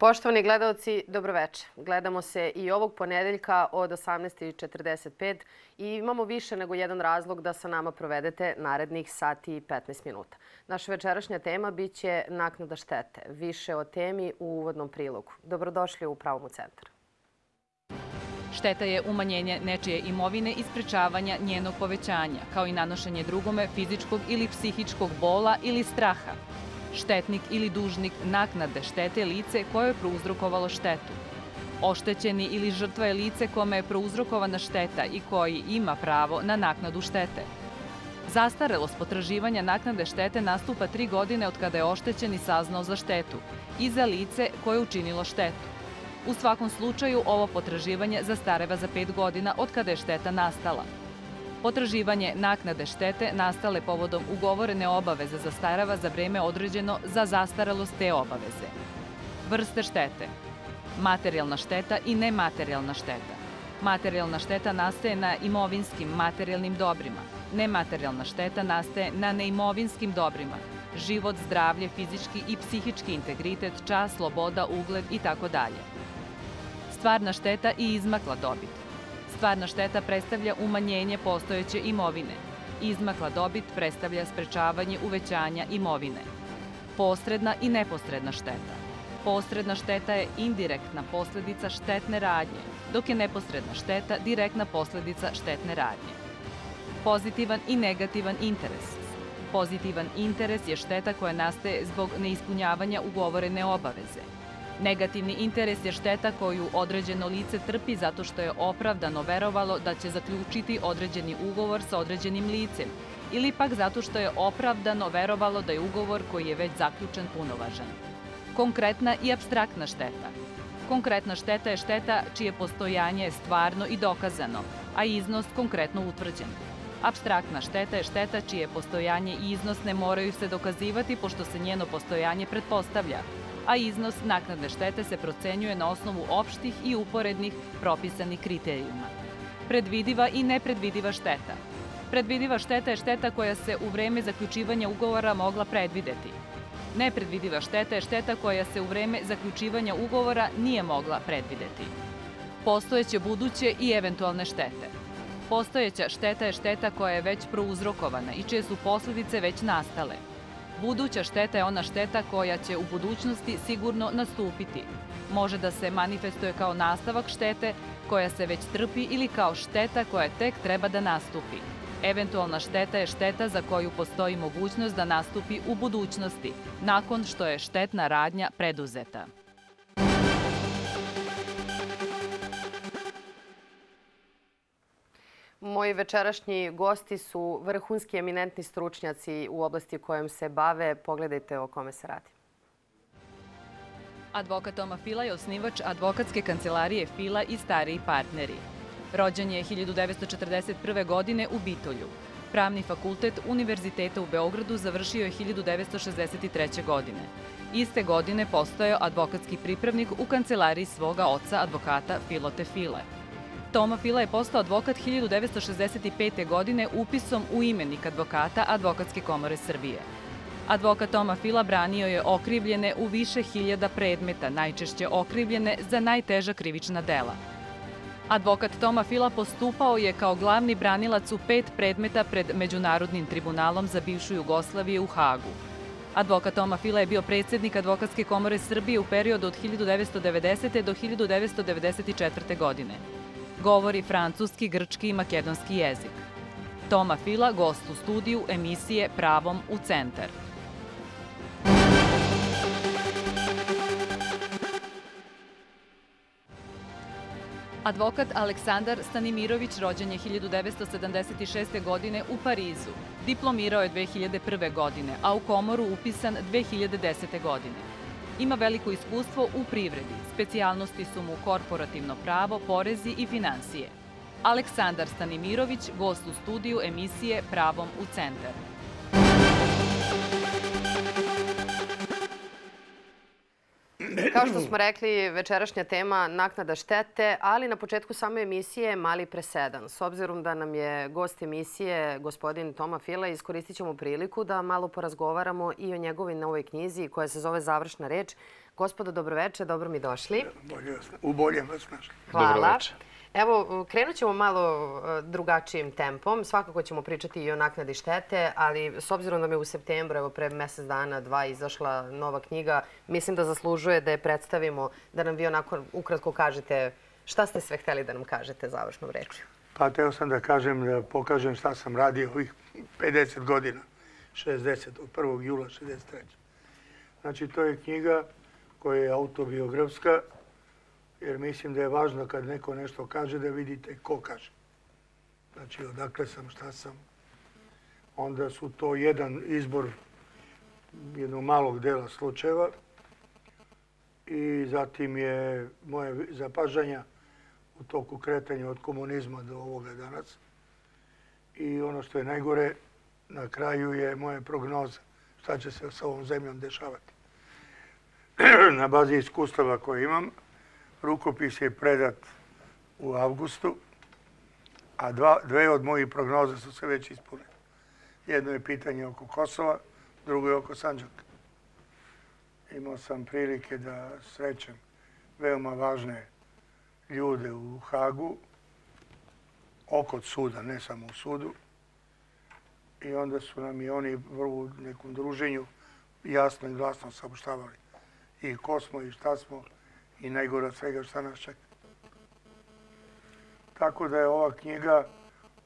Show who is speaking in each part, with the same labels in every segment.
Speaker 1: Poštovani gledalci, dobroveče. Gledamo se i ovog ponedeljka od 18.45 i imamo više nego jedan razlog da sa nama provedete narednih sati i 15 minuta. Naša večerašnja tema biće naknada štete. Više o temi u uvodnom prilogu. Dobrodošli u Pravomu centar.
Speaker 2: Šteta je umanjenje nečije imovine i sprečavanja njenog povećanja, kao i nanošenje drugome fizičkog ili psihičkog bola ili straha, Štetnik ili dužnik naknade štete lice koje je prouzrokovalo štetu. Oštećeni ili žrtva je lice kome je prouzrokovana šteta i koji ima pravo na naknadu štete. Zastarelost potraživanja naknade štete nastupa tri godine od kada je oštećeni saznao za štetu i za lice koje je učinilo štetu. U svakom slučaju ovo potraživanje zastareva za pet godina od kada je šteta nastala. Potraživanje naknade štete nastale povodom ugovorene obaveze zastarava za vreme određeno za zastarelost te obaveze. Vrste štete. Materijalna šteta i nematerijalna šteta. Materijalna šteta nastaje na imovinskim materijalnim dobrima. Nematerijalna šteta nastaje na neimovinskim dobrima. Život, zdravlje, fizički i psihički integritet, čas, sloboda, ugled i tako dalje. Stvarna šteta i izmakla dobit Stvarna šteta predstavlja umanjenje postojeće imovine. Izmakla dobit predstavlja sprečavanje uvećanja imovine. Posredna i neposredna šteta. Posredna šteta je indirektna posledica štetne radnje, dok je neposredna šteta direktna posledica štetne radnje. Pozitivan i negativan interes. Pozitivan interes je šteta koja nastaje zbog neispunjavanja ugovorene obaveze – Negativni interes je šteta koju određeno lice trpi zato što je opravdano verovalo da će zaključiti određeni ugovor sa određenim licem ili pak zato što je opravdano verovalo da je ugovor koji je već zaključen punovažan. Konkretna i abstraktna šteta. Konkretna šteta je šteta čije postojanje je stvarno i dokazano, a iznos konkretno utvrđen. Abstraktna šteta je šteta čije postojanje i iznos ne moraju se dokazivati pošto se njeno postojanje pretpostavlja, a iznos naknadne štete se procenjuje na osnovu opštih i uporednih propisanih kriterijuma. Predvidiva i nepredvidiva šteta. Predvidiva šteta je šteta koja se u vreme zaključivanja ugovora mogla predvideti. Nepredvidiva šteta je šteta koja se u vreme zaključivanja ugovora nije mogla predvideti. Postojeće buduće i eventualne štete. Postojeća šteta je šteta koja je već prouzrokovana i čije su posledice već nastale – Buduća šteta je ona šteta koja će u budućnosti sigurno nastupiti. Može da se manifestuje kao nastavak štete koja se već trpi ili kao šteta koja tek treba da nastupi. Eventualna šteta je šteta za koju postoji mogućnost da nastupi u budućnosti, nakon što je štetna radnja preduzeta.
Speaker 1: Moji večerašnji gosti su vrhunski eminentni stručnjaci u oblasti kojom se bave. Pogledajte o kome se radi.
Speaker 2: Advokat Toma Fila je osnivač advokatske kancelarije Fila i stariji partneri. Rođen je 1941. godine u Bitolju. Pravni fakultet Univerziteta u Beogradu završio je 1963. godine. Iste godine postojao advokatski pripravnik u kancelariji svoga oca advokata Filote File. Toma Fila je postao advokat 1965. godine upisom u imenik advokata Advokatske komore Srbije. Advokat Toma Fila branio je okrivljene u više hiljada predmeta, najčešće okrivljene za najteža krivična dela. Advokat Toma Fila postupao je kao glavni branilac u pet predmeta pred Međunarodnim tribunalom za bivšu Jugoslaviju u Hagu. Advokat Toma Fila je bio predsednik Advokatske komore Srbije u periodu od 1990. do 1994. godine. Govori francuski, grčki i makedonski jezik. Toma Fila, gost u studiju emisije Pravom u centar. Advokat Aleksandar Stanimirović rođen je 1976. godine u Parizu. Diplomirao je 2001. godine, a u komoru upisan 2010. godine. Ima veliko iskustvo u privredi. Specijalnosti su mu korporativno pravo, porezi i financije. Aleksandar Stanimirović, gost u studiju emisije Pravom u centar.
Speaker 1: Kao što smo rekli, večerašnja tema naknada štete, ali na početku same emisije mali presedan. S obzirom da nam je gost emisije gospodin Toma Fila, iskoristit ćemo priliku da malo porazgovaramo i o njegovoj novoj knjizi koja se zove Završna reč. Gospodo, dobroveče, dobro mi došli.
Speaker 3: U boljem vas našli.
Speaker 1: Hvala.
Speaker 2: Dobroveče.
Speaker 1: Evo, krenut ćemo malo e, drugačijim tempom. Svakako ćemo pričati i o naknadi štete, ali s obzirom da mi je u septembru, evo pre mesec dana, dva, izašla nova knjiga, mislim da zaslužuje da je predstavimo, da nam vi onako ukratko kažete šta ste sve hteli da nam kažete završnom rečju.
Speaker 3: Pa teo sam da kažem, da pokažem šta sam radio ovih 50 godina, 60, od 1. jula 63. Znači, to je knjiga koja je autobiografska, jer mislim da je važno kad neko nešto kaže da vidite ko kaže. Znači, odakle sam, šta sam. Onda su to jedan izbor jednog malog dela slučajeva i zatim je moje zapažanja u toku kretanja od komunizma do ovoga danas. I ono što je najgore, na kraju je moje prognoza šta će se sa ovom zemljom dešavati. na bazi iskustava koje imam, rukopis je predat u avgustu, a dva, dve od mojih prognoza su se već ispunile. Jedno je pitanje oko Kosova, drugo je oko Sanđaka. Imao sam prilike da srećem veoma važne ljude u Hagu, oko suda, ne samo u sudu. I onda su nam i oni u nekom druženju jasno i glasno saopštavali i ko smo i šta smo i najgore od svega šta nas čeka. Tako da je ova knjiga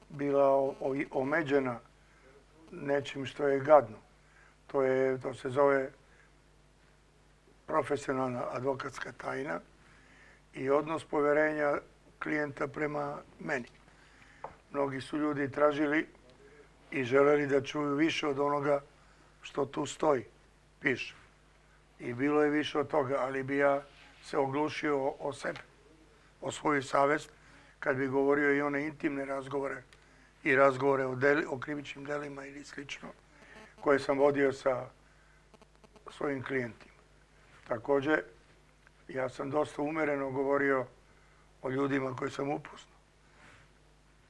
Speaker 3: bila omeđena nečim što je gadno. To, je, to se zove profesionalna advokatska tajna i odnos poverenja klijenta prema meni. Mnogi su ljudi tražili i želeli da čuju više od onoga što tu stoji, piše. I bilo je više od toga, ali bi ja se oglušio o sebe, o svoju savest, kad bi govorio i one intimne razgovore i razgovore o, deli, o krivičnim delima ili slično, koje sam vodio sa svojim klijentima. Takođe, ja sam dosta umereno govorio o ljudima koje sam upoznao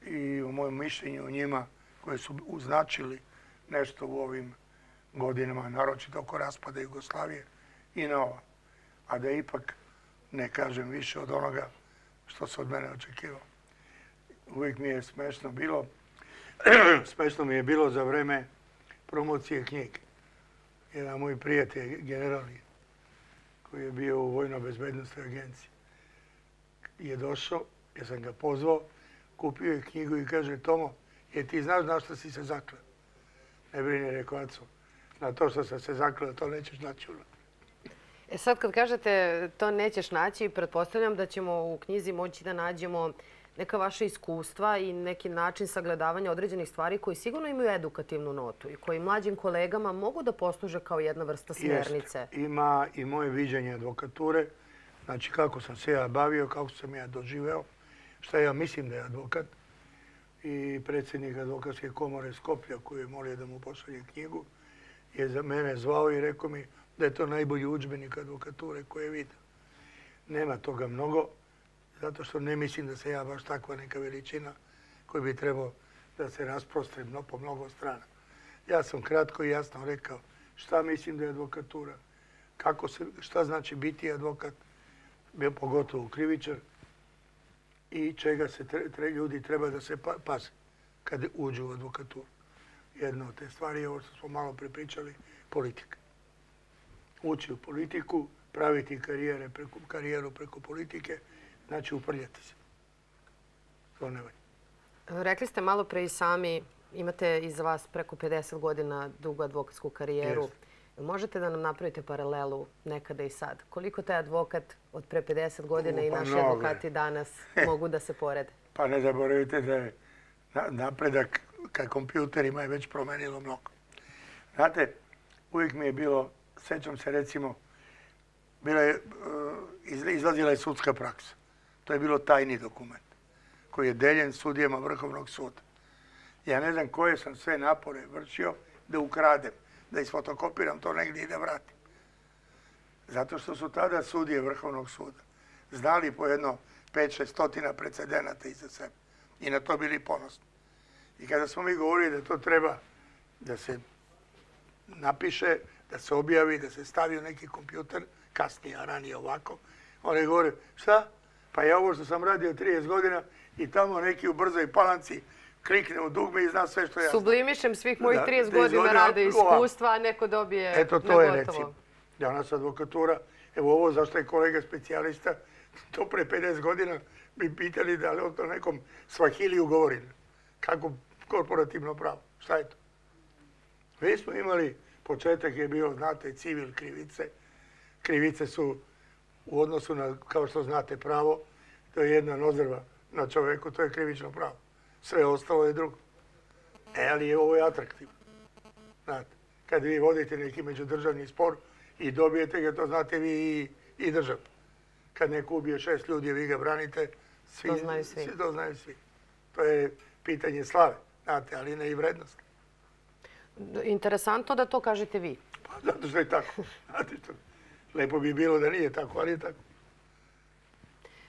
Speaker 3: i o mojem mišljenju o njima koje su uznačili nešto u ovim godinama, naročito oko raspada Jugoslavije i na ova. A da ipak ne kažem više od onoga što se od mene očekivao. Uvijek mi je smešno bilo, smešno mi je bilo za vreme promocije knjige. Jedan moj prijatelj, general, koji je bio u Vojno-bezbednostnoj agenciji, je došao, ja sam ga pozvao, kupio je knjigu i kaže, Tomo, je ti znaš na što si se zakleo? Ne brini, rekao Aco, na to što sam se zakleo, to nećeš naći u
Speaker 1: E sad kad kažete to nećeš naći, pretpostavljam da ćemo u knjizi moći da nađemo neka vaša iskustva i neki način sagledavanja određenih stvari koji sigurno imaju edukativnu notu i koji mlađim kolegama mogu da posluže kao jedna vrsta smjernice.
Speaker 3: Jest. Ima i moje viđenje advokature, znači kako sam se ja bavio, kako sam ja doživeo, šta ja mislim da je advokat. I predsjednik advokatske komore Skoplja, koji je molio da mu pošalje knjigu, je za mene zvao i rekao mi da je to najbolji učbenik advokature koje vidio. Nema toga mnogo, zato što ne mislim da se ja baš takva neka veličina koji bi trebao da se rasprostre po mnogo strana. Ja sam kratko i jasno rekao šta mislim da je advokatura, kako se, šta znači biti advokat, pogotovo krivičar, i čega se tre, ljudi treba da se pa, paze kad uđu u advokaturu. Jedna od te stvari je ovo što smo malo prepričali, politika ući u politiku, praviti karijere preko, karijeru preko politike, znači uprljati se. To ne valja.
Speaker 1: Rekli ste malo pre i sami, imate iza vas preko 50 godina dugu advokatsku karijeru. Yes. Možete da nam napravite paralelu nekada i sad? Koliko taj advokat od pre 50 godina U, pa i naši mnogo. advokati danas mogu da se porede?
Speaker 3: Pa ne zaboravite da je napredak ka kompjuterima je već promenilo mnogo. Znate, uvijek mi je bilo sećam se recimo, bila je, uh, izlazila je sudska praksa. To je bilo tajni dokument koji je deljen sudijama Vrhovnog suda. Ja ne znam koje sam sve napore vršio da ukradem, da isfotokopiram to negdje i da vratim. Zato što su tada sudije Vrhovnog suda znali po jedno 5-6 stotina precedenata iza sebe i na to bili ponosni. I kada smo mi govorili da to treba da se napiše, da se objavi, da se stavi u neki kompjuter, kasnije, a ranije ovako, oni govore, šta? Pa ja ovo što sam radio 30 godina i tamo neki u brzoj palanci klikne u dugme i zna sve što ja znam.
Speaker 1: Sublimišem svih mojih
Speaker 3: Da,
Speaker 1: 30
Speaker 3: 30
Speaker 1: godina
Speaker 3: godina, ovako.
Speaker 1: iskustva, a neko dobije
Speaker 3: Eto, to je recimo. Danas advokatura, evo ovo zašto je kolega specijalista, to pre 50 godina bi pitali da li on to nekom svahiliju govori. Kako korporativno pravo. Šta je to? Mi smo imali, početak je bio, znate, civil krivice. Krivice su u odnosu na, kao što znate, pravo. To je jedna nozrva na čoveku, to je krivično pravo. Sve ostalo je drugo. E, ali je ovo je atraktivno. Znate, kad vi vodite neki međudržavni spor i dobijete ga, to znate vi i, i država. Kad neko ubije šest ljudi, vi ga branite, svi,
Speaker 1: To znaju svi.
Speaker 3: To znaju svi. To je pitanje slave, znate, ali ne i vrednosti.
Speaker 1: Interesantno da to kažete vi.
Speaker 3: Pa zato što je tako. Znate što, lepo bi bilo da nije tako, ali je tako.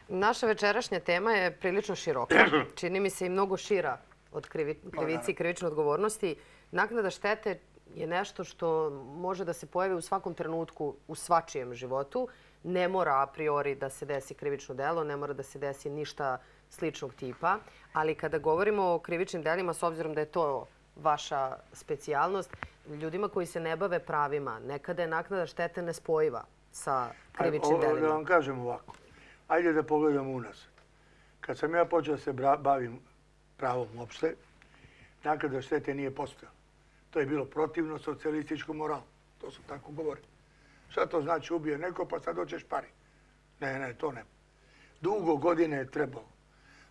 Speaker 1: Naša večerašnja tema je prilično široka. Čini mi se i mnogo šira od krivi, krivici i krivične odgovornosti. Naknada štete je nešto što može da se pojavi u svakom trenutku u svačijem životu. Ne mora a priori da se desi krivično delo, ne mora da se desi ništa sličnog tipa. Ali kada govorimo o krivičnim delima, s obzirom da je to vaša specijalnost, ljudima koji se ne bave pravima, nekada je naknada štete nespojiva sa krivičnim
Speaker 3: Da
Speaker 1: delima.
Speaker 3: vam kažem ovako. Ajde da pogledamo unazad. Kad sam ja počeo da se bavim pravom uopšte, naknada štete nije postojala. To je bilo protivno socijalističkom moralu. To su tako govorili. Šta to znači ubije neko pa sad hoćeš pari? Ne, ne, to ne. Dugo godine je trebalo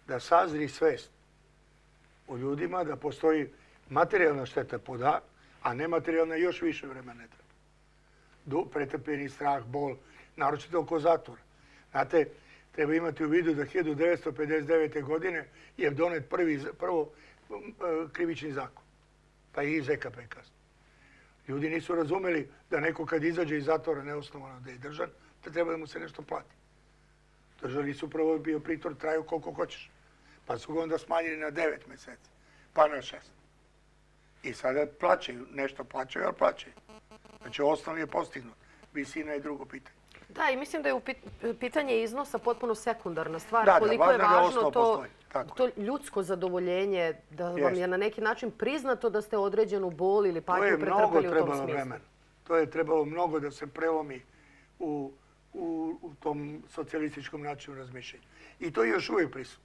Speaker 3: da sazri svest u ljudima da postoji materijalna šteta pod A, nematerijalna još više vremena treba du- pretrpljeni strah, bol, naročito oko zatvora. Znate, treba imati u vidu da 1959. godine je donet prvi, prvo e, krivični zakon, pa i ZKP kasno. Ljudi nisu razumeli da neko kad izađe iz zatvora neosnovano da je držan, da treba da mu se nešto plati. Držali su prvo bio pritvor traju koliko hoćeš. Pa su ga onda smanjili na 9 meseci, pa na 6. I sada plaćaju, nešto plaćaju, ali plaćaju. Znači, osnov je postignut. Visina je drugo pitanje.
Speaker 1: Da, i mislim da je pitanje iznosa potpuno sekundarna stvar.
Speaker 3: Da, da,
Speaker 1: Koliko je
Speaker 3: važno je da
Speaker 1: važno
Speaker 3: osnov
Speaker 1: to, to ljudsko zadovoljenje, da vam je na neki način priznato da ste određenu bol ili patnju pretrpeli u tom smislu.
Speaker 3: vremena. To je trebalo mnogo da se prelomi u, u, u tom socijalističkom načinu razmišljanja. I to je još uvijek prisutno.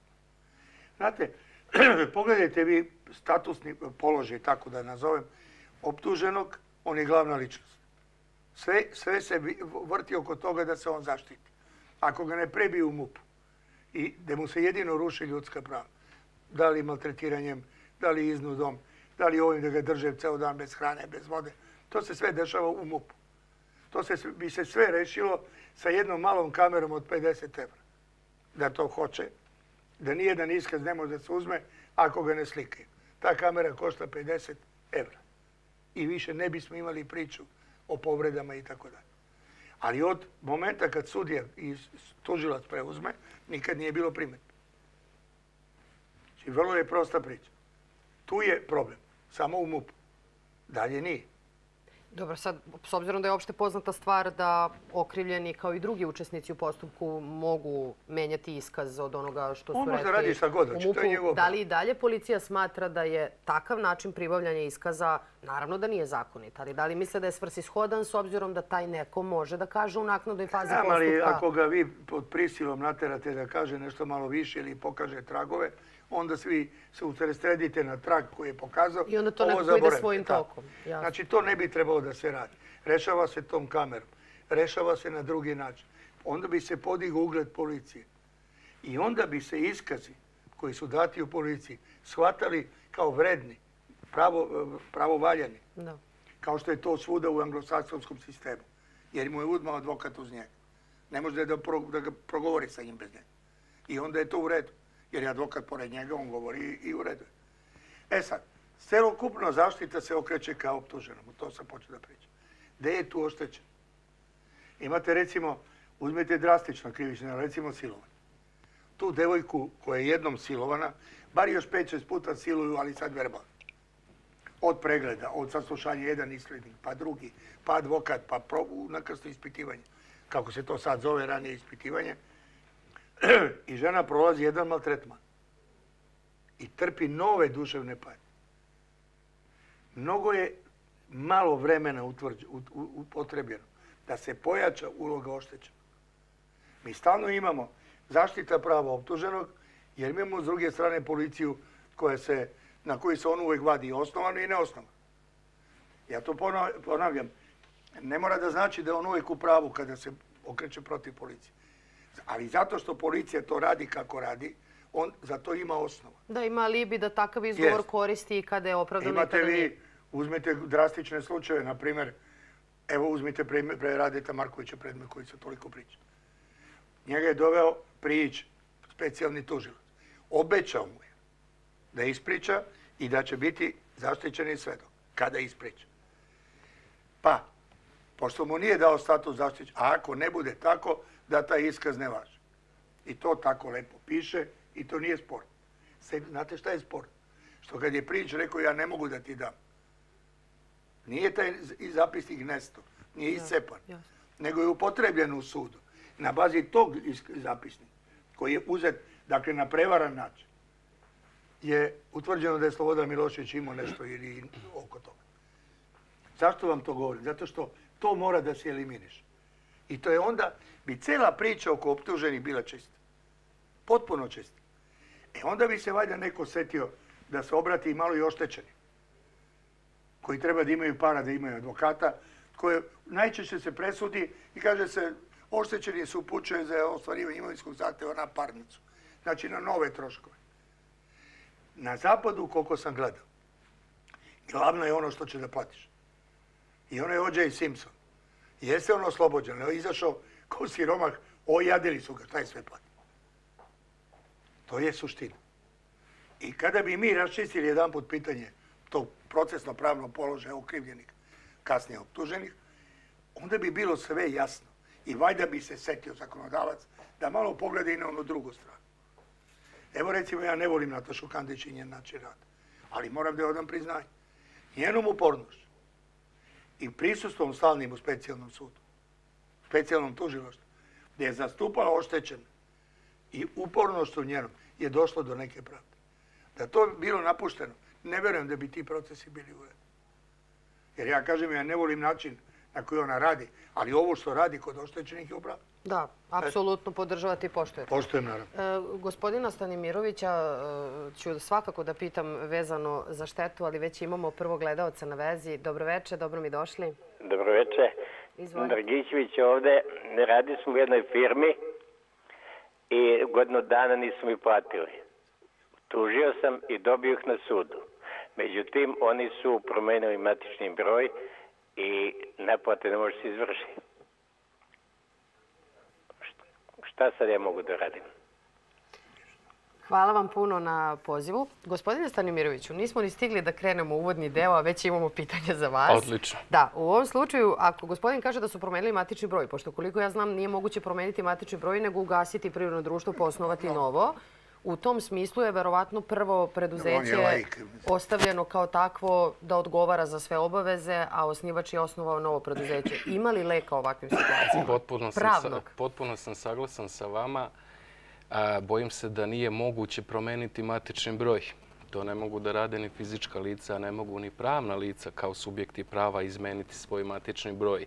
Speaker 3: Znate, pogledajte vi statusni položaj, tako da nazovem, optuženog, on je glavna ličnost. Sve, sve se vrti oko toga da se on zaštiti. Ako ga ne prebiju u mupu i da mu se jedino ruši ljudska prava, da li maltretiranjem, da li iznudom, da li ovim da ga drže ceo dan bez hrane, bez vode, to se sve dešava u mupu. To se, bi se sve rešilo sa jednom malom kamerom od 50 evra. Da to hoće, da nijedan iskaz ne može da se uzme ako ga ne slikaju. Ta kamera košta 50 evra. I više ne bismo imali priču o povredama i tako dalje. Ali od momenta kad sudija i tužilac preuzme, nikad nije bilo primetbe. Znači, vrlo je prosta priča. Tu je problem. Samo u MUP. Dalje nije.
Speaker 1: Dobro, sad, s obzirom da je opšte poznata stvar da okrivljeni kao i drugi učesnici u postupku mogu menjati iskaz od onoga što su
Speaker 3: On može
Speaker 1: rekli
Speaker 3: radi šta god hoće, to je njegovo
Speaker 1: Da li i dalje policija smatra da je takav način pribavljanja iskaza, naravno da nije zakonit, ali da li misle da je svrsishodan s obzirom da taj neko može da kaže u naknadnoj fazi
Speaker 3: Znam,
Speaker 1: postupka?
Speaker 3: ali ako ga vi pod prisilom naterate da kaže nešto malo više ili pokaže tragove, onda svi se usredite na trag koji je pokazao.
Speaker 1: I onda to
Speaker 3: ovo
Speaker 1: nekako ide svojim tokom, jasno.
Speaker 3: Znači, to ne bi trebalo da se radi. Rešava se tom kamerom. Rešava se na drugi način. Onda bi se podigao ugled policije. I onda bi se iskazi koji su dati u policiji shvatali kao vredni, pravo, pravovaljani.
Speaker 1: Da.
Speaker 3: kao što je to svuda u anglosaksonskom sistemu. Jer mu je udmao advokat uz njega. Ne može da, pro, da ga progovori sa njim bez njega. I onda je to u redu. Jer je advokat pored njega, on govori i, u redu. E sad, celokupna zaštita se okreće kao optuženom. To sam počeo da pričam. Gde je tu oštećen? Imate recimo, uzmete drastično krivično, recimo silovanje. Tu devojku koja je jednom silovana, bar još 5-6 puta siluju, ali sad verbalno. Od pregleda, od saslušanja jedan islednik, pa drugi, pa advokat, pa probu nakrsto ispitivanje. Kako se to sad zove ranije ispitivanje. I žena prolazi jedan maltretman. I trpi nove duševne patnje. Mnogo je malo vremena utvrđ, upotrebljeno da se pojača uloga oštećena. Mi stalno imamo zaštita prava optuženog, jer imamo s druge strane policiju koja se, na koji se on uvek vadi osnovano i neosnovano. Ja to ponavljam. Ne mora da znači da je on uvek u pravu kada se okreće protiv policije. Ali zato što policija to radi kako radi, on za to ima osnova.
Speaker 1: Da, ima alibi da takav izgovor koristi i kada je opravdano
Speaker 3: Imate i kada vi, uzmite drastične slučaje, na primjer, evo uzmite pre, pre Radeta Markovića predmet koji se toliko priča. Njega je doveo prijić specijalni tužilac. Obećao mu je da ispriča i da će biti zaštićeni svedok kada ispriča. Pa, pošto mu nije dao status zaštićen, a ako ne bude tako, da taj iskaz ne važi. I to tako lepo piše i to nije sport. Znate šta je sport? Što kad je prič rekao ja ne mogu da ti dam. Nije taj zapisnik nesto, nije iscepan, nego je upotrebljen u sudu. Na bazi tog zapisnika, koji je uzet, dakle, na prevaran način, je utvrđeno da je Slobodan Milošević imao nešto ili oko toga. Zašto vam to govorim? Zato što to mora da se eliminiš. I to je onda, bi cela priča oko optuženih bila čista. Potpuno čista. E onda bi se valjda neko setio da se obrati malo i oštećeni. Koji treba da imaju para, da imaju advokata, koje najčešće se presudi i kaže se oštećeni su upućuje za ostvarivanje imovinskog zahteva na parnicu. Znači na nove troškove. Na zapadu, koliko sam gledao, glavno je ono što će da platiš. I ono je O.J. Simpson. Jeste on oslobođen, ali izašao kao siromah, ojadili su ga, šta je sve plati. To je suština. I kada bi mi raščistili jedan put pitanje tog procesno pravnog položaja okrivljenih, kasnije optuženih, onda bi bilo sve jasno. I vajda bi se setio zakonodavac da malo pogleda i na onu drugu stranu. Evo recimo, ja ne volim Natašu Kandić i njen način rada, ali moram da je odam priznanje. Njenom upornošću i prisustvom stalnim u specijalnom sudu, specijalnom tužiloštu, gdje je zastupala oštećen i upornošću njenom je došlo do neke pravde. Da to bilo napušteno, ne verujem da bi ti procesi bili u redu. Jer ja kažem, ja ne volim način na koji ona radi, ali ovo što radi kod oštećenih je upravo.
Speaker 1: Da, apsolutno podržavati i poštojete.
Speaker 3: Poštojem, naravno.
Speaker 1: E, gospodina Stanimirovića e, ću svakako da pitam vezano za štetu, ali već imamo prvo gledalca na vezi. Dobroveče, dobro mi došli.
Speaker 4: Dobroveče. Dragićević ovde, radi smo u jednoj firmi i godinu dana nisu mi platili. Tužio sam i dobio ih na sudu. Međutim, oni su promenili matični broj i naplate ne može se izvršiti. Šta sad ja mogu da radim?
Speaker 1: Hvala vam puno na pozivu. Gospodine Stanimiroviću, nismo ni stigli da krenemo uvodni deo, a već imamo pitanje za vas.
Speaker 5: Odlično.
Speaker 1: Da, u ovom slučaju, ako gospodin kaže da su promenili matični broj, pošto koliko ja znam nije moguće promeniti matični broj, nego ugasiti prirodno društvo, posnovati novo, u tom smislu je verovatno prvo preduzeće ostavljeno kao takvo da odgovara za sve obaveze, a osnivač je osnovao novo preduzeće. Ima li leka ovakvim situacijama?
Speaker 5: Potpuno sam, potpuno sam saglasan sa vama. Bojim se da nije moguće promeniti matični broj. To ne mogu da rade ni fizička lica, ne mogu ni pravna lica kao subjekti prava izmeniti svoj matični broj.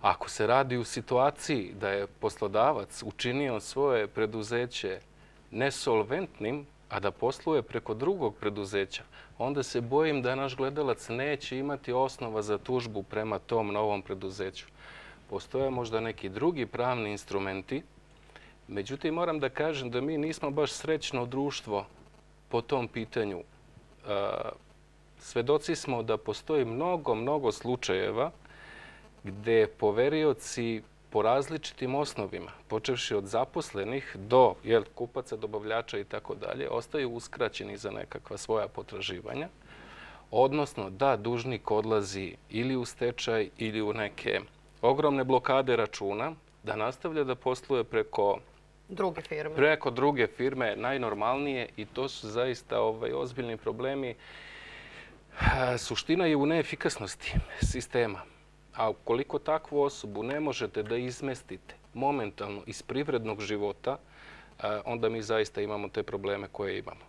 Speaker 5: Ako se radi u situaciji da je poslodavac učinio svoje preduzeće nesolventnim, a da posluje preko drugog preduzeća, onda se bojim da naš gledalac neće imati osnova za tužbu prema tom novom preduzeću. Postoje možda neki drugi pravni instrumenti, međutim moram da kažem da mi nismo baš srećno društvo po tom pitanju. Svedoci smo da postoji mnogo, mnogo slučajeva gde poverioci po različitim osnovima, počevši od zaposlenih do jel, kupaca, dobavljača i tako dalje, ostaju uskraćeni za nekakva svoja potraživanja, odnosno da dužnik odlazi ili u stečaj ili u neke ogromne blokade računa, da nastavlja da posluje preko
Speaker 1: druge firme.
Speaker 5: Preko druge firme, najnormalnije i to su zaista ovaj, ozbiljni problemi. Suština je u neefikasnosti sistema. A ukoliko takvu osobu ne možete da izmestite momentalno iz privrednog života, onda mi zaista imamo te probleme koje imamo.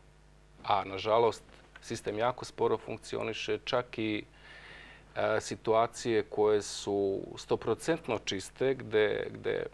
Speaker 5: A, nažalost, sistem jako sporo funkcioniše, čak i situacije koje su stoprocentno čiste, gde, gde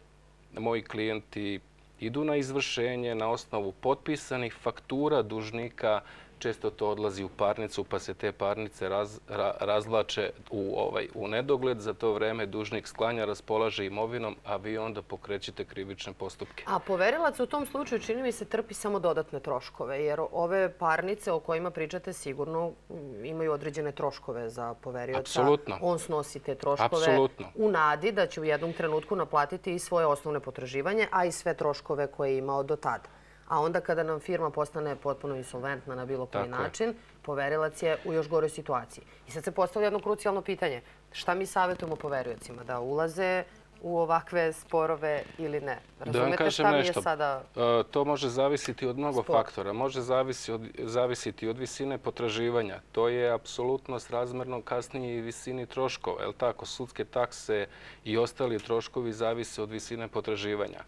Speaker 5: moji klijenti idu na izvršenje na osnovu potpisanih faktura dužnika često to odlazi u parnicu, pa se te parnice raz, ra, razlače u, ovaj, u nedogled. Za to vreme dužnik sklanja, raspolaže imovinom, a vi onda pokrećete krivične postupke.
Speaker 1: A poverilac u tom slučaju čini mi se trpi samo dodatne troškove, jer ove parnice o kojima pričate sigurno mm, imaju određene troškove za poverioca.
Speaker 5: Apsolutno.
Speaker 1: On snosi te troškove u nadi da će u jednom trenutku naplatiti i svoje osnovne potraživanje, a i sve troškove koje je imao do tada a onda kada nam firma postane potpuno insolventna na bilo koji način, poverilac je u još goroj situaciji. I sad se postavlja jedno krucijalno pitanje. Šta mi savjetujemo poveriocima? Da ulaze u ovakve sporove ili ne?
Speaker 5: Razumete šta mi je sada To može zavisiti od mnogo faktora. Može zavisiti od visine potraživanja. To je apsolutno srazmerno kasnije i visini troškova. Tako? Sudske takse i ostali troškovi zavise od visine potraživanja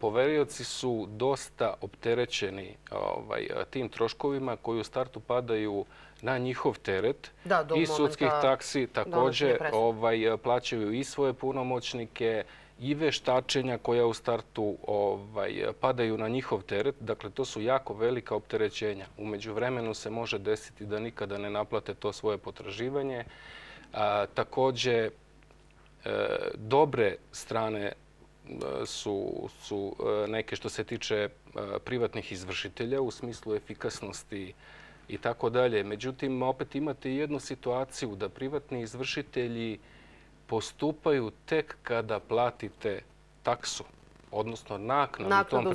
Speaker 5: poverioci su dosta opterećeni ovaj, tim troškovima koji u startu padaju na njihov teret i sudskih taksi također ovaj, plaćaju i svoje punomoćnike i veštačenja koja u startu ovaj, padaju na njihov teret. Dakle, to su jako velika opterećenja. Umeđu vremenu se može desiti da nikada ne naplate to svoje potraživanje. Također, e, dobre strane su, su e, neke što se tiče e, privatnih izvršitelja u smislu efikasnosti i tako dalje. Međutim, opet imate jednu situaciju da privatni izvršitelji postupaju tek kada platite taksu, odnosno naknadu tom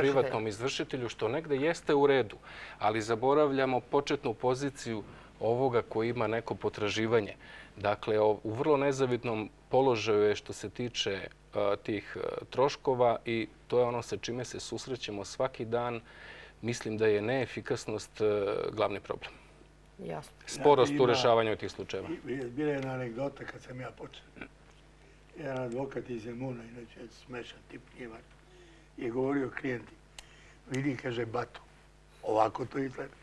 Speaker 5: privatnom izvršitelju, što negde jeste u redu, ali zaboravljamo početnu poziciju ovoga koji ima neko potraživanje. Dakle, u vrlo nezavidnom položaju je što se tiče tih troškova i to je ono sa čime se susrećemo svaki dan. Mislim da je neefikasnost glavni problem.
Speaker 1: Jasno.
Speaker 5: Sporost u rešavanju tih slučajeva.
Speaker 3: Bila je jedna anegdota kad sam ja počeo. Jedan advokat iz Zemuna, inače smešan tip njivar, je govorio klijenti. Vidi, kaže, bato, ovako to izgleda.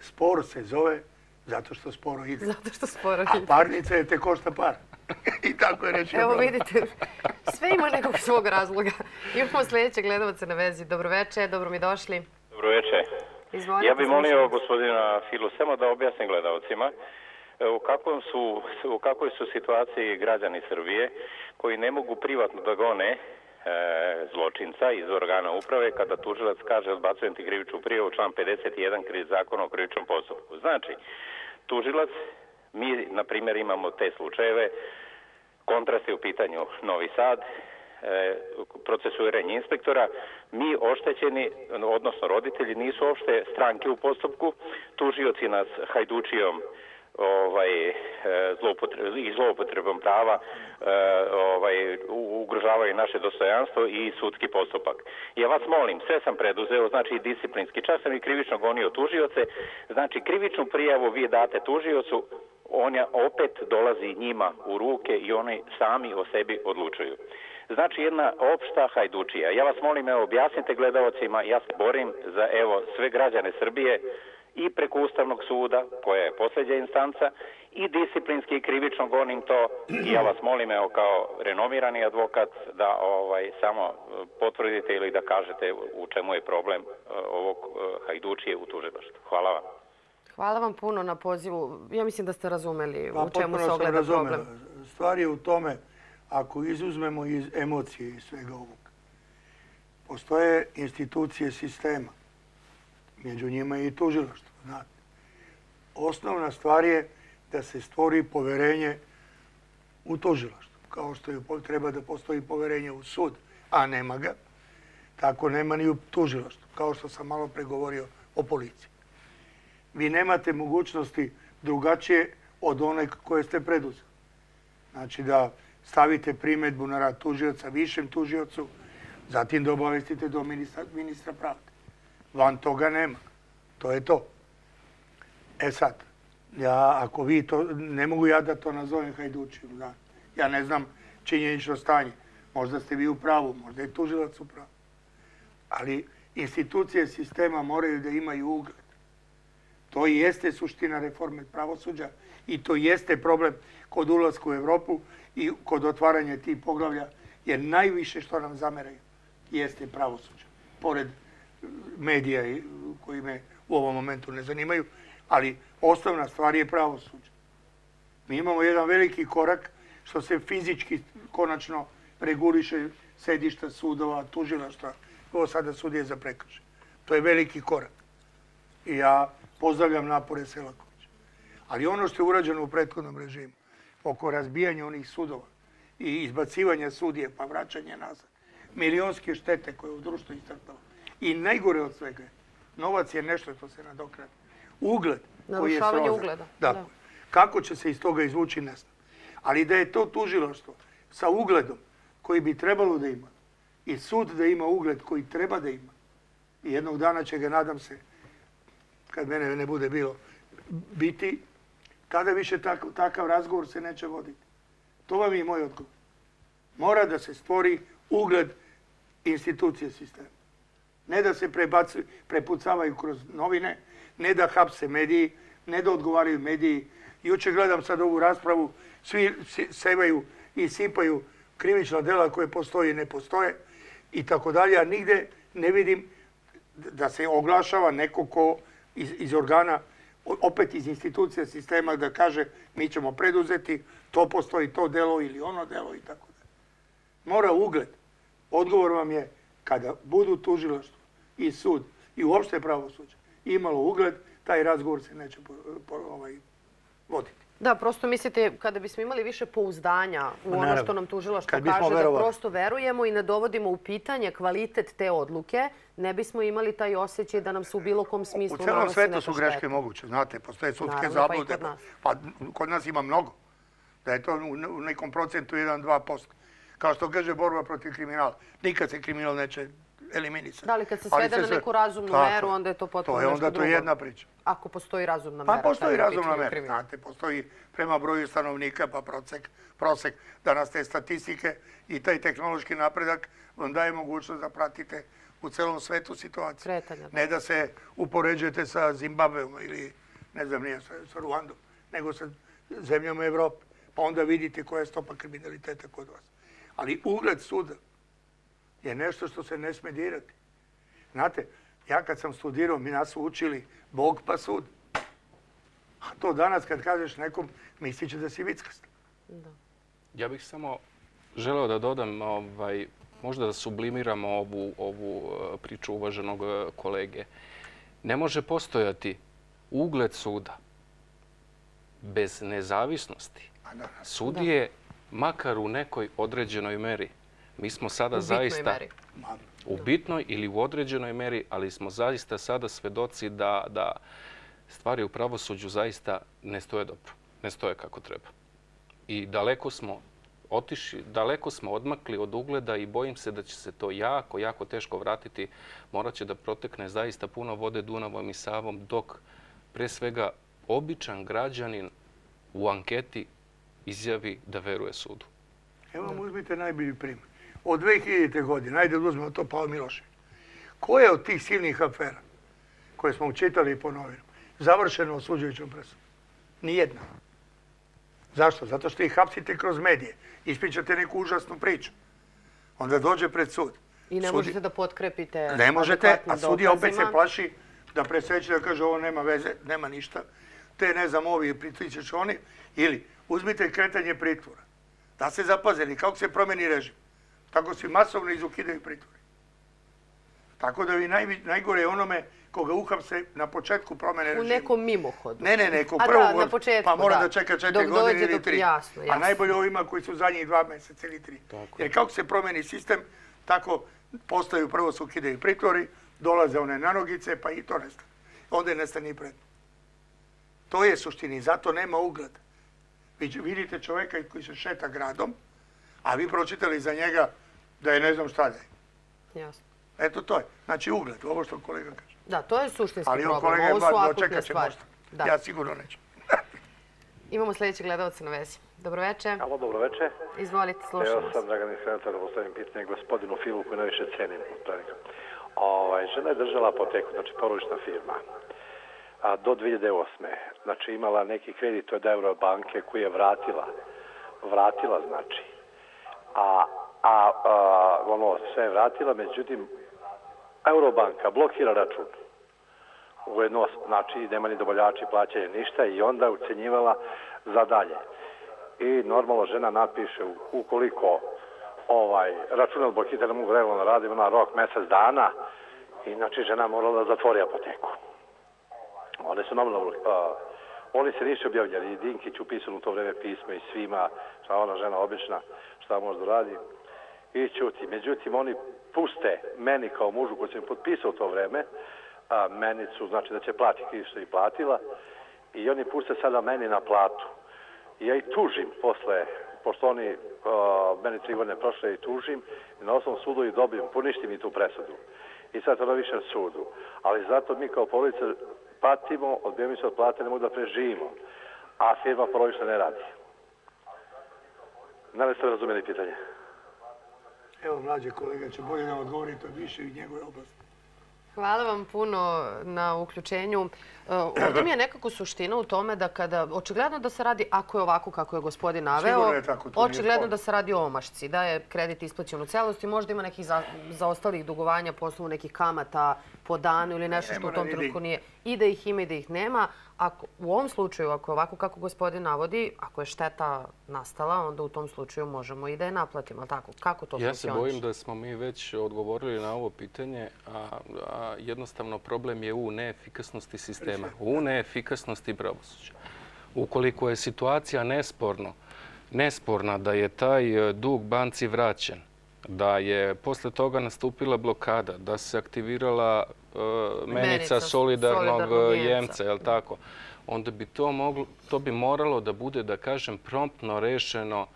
Speaker 3: Sporo se zove zato što sporo ide.
Speaker 1: Zato što sporo ide.
Speaker 3: A parnica je te košta par. I tako je reći.
Speaker 1: Evo vidite, sve ima nekog svog razloga. Imamo sljedeće gledalce na vezi. Dobroveče, dobro mi došli.
Speaker 6: Dobroveče.
Speaker 1: Izvolite,
Speaker 6: ja bih molio gospodina Filu samo da objasnim gledalcima e, u, kakvom su, u kakvoj su situaciji građani Srbije koji ne mogu privatno da gone e, zločinca iz organa uprave kada tužilac kaže odbacujem ti krivičnu prijavu član 51 kriz zakona o krivičnom postupku. Znači, tužilac Mi, na primjer, imamo te slučajeve, kontrast je u pitanju Novi Sad, e, procesuiranje inspektora, mi oštećeni, odnosno roditelji, nisu uopšte stranke u postupku, tužioci nas hajdučijom ovaj, e, i zloupotrebom prava e, ovaj, ugrožavaju naše dostojanstvo i sudski postupak. Ja vas molim, sve sam preduzeo, znači disciplinski. Čas sam i krivično gonio tužioce, znači krivičnu prijavu vi date tužiocu, on je opet dolazi njima u ruke i oni sami o sebi odlučuju. Znači jedna opšta hajdučija. Ja vas molim, evo, objasnite gledalcima, ja se borim za, evo, sve građane Srbije i preko Ustavnog suda, koja je posljednja instanca, i disciplinski i krivično gonim to. I ja vas molim, evo, kao renomirani advokat, da ovaj samo potvrdite ili da kažete u čemu je problem eh, ovog eh, hajdučije u tužilaštvu. Hvala vam.
Speaker 1: Hvala vam puno na pozivu. Ja mislim da ste razumeli pa, u čemu se ogleda problem.
Speaker 3: Stvar je u tome, ako izuzmemo iz emocije i svega ovog, postoje institucije sistema. Među njima je i tužilaštvo. Znate. Osnovna stvar je da se stvori poverenje u tužilaštvo. Kao što je, treba da postoji poverenje u sud, a nema ga, tako nema ni u tužilaštvu. Kao što sam malo pregovorio o policiji vi nemate mogućnosti drugačije od one koje ste preduzeli. Znači da stavite primetbu na rad tužioca višem tužiocu, zatim da obavestite do ministra, ministra pravde. Van toga nema. To je to. E sad, ja, ako vi to, ne mogu ja da to nazovem hajdučijom, da. Ja ne znam činjenično stanje. Možda ste vi u pravu, možda je tužilac u pravu. Ali institucije sistema moraju da imaju ugled. To i jeste suština reforme pravosuđa i to jeste problem kod ulazka u Evropu i kod otvaranja tih poglavlja, jer najviše što nam zameraju jeste pravosuđa. Pored medija koji me u ovom momentu ne zanimaju, ali osnovna stvar je pravosuđe. Mi imamo jedan veliki korak što se fizički konačno reguliše sedišta sudova, tužilaštva, ovo sada sudije za prekrše. To je veliki korak. I ja pozdravljam napore Selakovića. Ali ono što je urađeno u prethodnom režimu, oko razbijanja onih sudova i izbacivanja sudije pa vraćanje nazad, milionske štete koje je u društvu istrpalo. I najgore od svega je, novac je nešto što se nadokrati. Ugled koji je srozan.
Speaker 1: ugleda.
Speaker 3: Da. da. Kako će se iz toga izvući, ne znam. Ali da je to tužiloštvo sa ugledom koji bi trebalo da ima i sud da ima ugled koji treba da ima. I jednog dana će ga, nadam se, kad mene ne bude bilo, biti, tada više takav, takav razgovor se neće voditi. To vam je moj odgovor. Mora da se stvori ugled institucije sistema. Ne da se prebacuju, prepucavaju kroz novine, ne da hapse mediji, ne da odgovaraju mediji. Juče gledam sad ovu raspravu, svi sevaju i sipaju krivična dela koje postoje i ne postoje i tako dalje, a nigde ne vidim da se oglašava neko ko iz, iz organa, opet iz institucija sistema da kaže mi ćemo preduzeti, to postoji to delo ili ono delo i tako dalje. Mora ugled. Odgovor vam je kada budu tužilaštvo i sud i uopšte pravosuđe imalo ugled, taj razgovor se neće ovaj, voditi.
Speaker 1: Da, prosto mislite, kada bismo imali više pouzdanja u pa ono što nam tužilaštvo kaže, da prosto verujemo i ne dovodimo u pitanje kvalitet te odluke, ne bismo imali taj osjećaj da nam se u bilo kom smislu.
Speaker 3: U celom svetu su greške moguće, znate, postoje sudske zablude. Pa, pa kod nas ima mnogo. Da je to u nekom procentu 1-2%. Kao što kaže borba protiv kriminala. Nikad se kriminal neće eliminisati.
Speaker 1: Da li kad se svede na neku razumnu meru, onda je to potpuno nešto drugo.
Speaker 3: To je onda to jedna priča.
Speaker 1: Ako postoji razumna pa,
Speaker 3: mera. Pa postoji razumna mera. Znate, postoji prema broju stanovnika, pa prosek, prosek danas te statistike i taj tehnološki napredak vam daje mogućnost da pratite u celom svetu situaciju.
Speaker 1: Kretanja.
Speaker 3: Ne da se upoređujete sa Zimbabveom ili, ne znam, nije sa Ruandom, nego sa zemljama Evrope. Pa onda vidite koja je stopa kriminaliteta kod vas. Ali ugled suda je nešto što se ne sme dirati. Znate, ja kad sam studirao, mi nas su učili Bog pa sud. A to danas kad kažeš nekom, misli će da si vickast. Da.
Speaker 5: Ja bih samo želeo da dodam, ovaj, možda da sublimiramo ovu, ovu eh, priču uvaženog eh, kolege. Ne može postojati ugled suda bez nezavisnosti. Sudije, makar u nekoj određenoj meri, Mi smo sada
Speaker 1: u
Speaker 5: zaista...
Speaker 1: Meri.
Speaker 5: U bitnoj ili u određenoj meri, ali smo zaista sada svedoci da, da stvari u pravosuđu zaista ne stoje dobro. Ne stoje kako treba. I daleko smo otišli, daleko smo odmakli od ugleda i bojim se da će se to jako, jako teško vratiti. Morat će da protekne zaista puno vode Dunavom i Savom, dok pre svega običan građanin u anketi izjavi da veruje sudu.
Speaker 3: Evo vam uzmite najbolji primjer od 2000. godine, ajde da uzmemo to Pavle Milošević, koja je od tih silnih afera koje smo učitali i ponovili, završeno osuđujućom presudom? Nijedna. Zašto? Zato što ih hapsite kroz medije. Ispričate neku užasnu priču. Onda dođe pred sud.
Speaker 1: I ne možete da potkrepite
Speaker 3: Ne možete, a sudija opet se plaši da presreće da kaže ovo nema veze, nema ništa. Te ne znam ovi pritičeš oni. Ili uzmite kretanje pritvora. Da se zapazili kako se promeni režim. Tako se masovno izukidaju pritvori. Tako da vi naj, najgore je onome koga uhapse na početku promene režima.
Speaker 1: U nekom mimohodu.
Speaker 3: Ne, ne, neko prvo, da, na početku, pa mora da, da čeka četiri godine ili tri.
Speaker 1: Jasno, jasno.
Speaker 3: A najbolje ovima koji su zadnjih dva meseca ili tri. Tako. Jer kako se promeni sistem, tako postaju prvo se ukidaju pritvori, dolaze one nanogice, pa i to nestane. Onda je nestane i pred. To je suštini, zato nema ugleda. Vi vidite čoveka koji se šeta gradom, A vi pročitali za njega da je ne znam šta da je.
Speaker 1: Jasno.
Speaker 3: Eto to je. Znači ugled, ovo što kolega kaže.
Speaker 1: Da, to je suštinski
Speaker 3: Ali on
Speaker 1: problem.
Speaker 3: kolega je
Speaker 1: Ovo
Speaker 3: bar dočekat će možda.
Speaker 1: Da.
Speaker 3: Ja sigurno neću.
Speaker 1: Imamo sljedećeg gledalca na vezi. Dobroveče.
Speaker 7: Alo, dobro večer.
Speaker 1: Izvolite, slušamo
Speaker 7: Evo
Speaker 1: vas.
Speaker 7: sam Dragan Sremca da postavim pitanje gospodinu Filu koji najviše cenim. Ovaj, žena je držala apoteku, znači porodična firma. A do 2008. Znači imala neki kredit od Eurobanke koji je vratila. Vratila znači. A, a, a ono sve vratila, međutim Eurobanka blokira račun. Ujedno, znači, nema ni dobavljači plaćaju ništa i onda ucenjivala za dalje. I normalno žena napiše ukoliko ovaj račun od blokita ne mogu regularno radi, ima rok mesec dana i znači žena morala da zatvori apoteku. One su normalno, a, oni se nisu objavljali, i Dinkić upisan u to vreme pismo i svima, šta ona žena obična, šta može da radi i ćuti. Međutim, oni puste meni kao mužu koji sam im potpisao to vreme, a, menicu, znači da će platiti što i platila, i oni puste sada meni na platu. I ja ih tužim posle, pošto oni uh, meni tri godine prošle i tužim, i na osnovom sudu i dobijem, poništim i tu presudu. I sad to na višem sudu. Ali zato mi kao porodica patimo, odbijemo se od plate, ne mogu da preživimo. A firma porodična ne radi. Da li ste razumeli pitanje?
Speaker 3: Evo, mlađe kolega će bolje da odgovori, to je više u njegove oblasti.
Speaker 1: Hvala vam puno na uključenju. Ovdje mi je nekako suština u tome da kada, očigledno da se radi, ako je ovako kako je gospodin naveo,
Speaker 3: je tako,
Speaker 1: očigledno da se radi o omašci, da je kredit isplaćen u celosti, možda ima nekih za, zaostalih dugovanja po osnovu nekih kamata po danu ili nešto
Speaker 3: Ne
Speaker 1: što u tom
Speaker 3: da
Speaker 1: trenutku nije. I da ih ima i da ih nema. Ako, u ovom slučaju, ako je ovako kako gospodin navodi, ako je šteta nastala, onda u tom slučaju možemo i da je naplatimo. ali Tako, kako to
Speaker 5: Ja se bojim da smo mi već odgovorili na ovo pitanje, a, a jednostavno problem je u neefikasnosti sistema, u neefikasnosti pravosuđa. Ukoliko je situacija nesporno, nesporna da je taj e, dug banci vraćen, da je posle toga nastupila blokada, da se aktivirala e, menica,
Speaker 1: Menica
Speaker 5: solidarnog,
Speaker 1: solidarnog jemca,
Speaker 5: je li tako? Onda bi to moglo, to bi moralo da bude, da kažem, promptno rešeno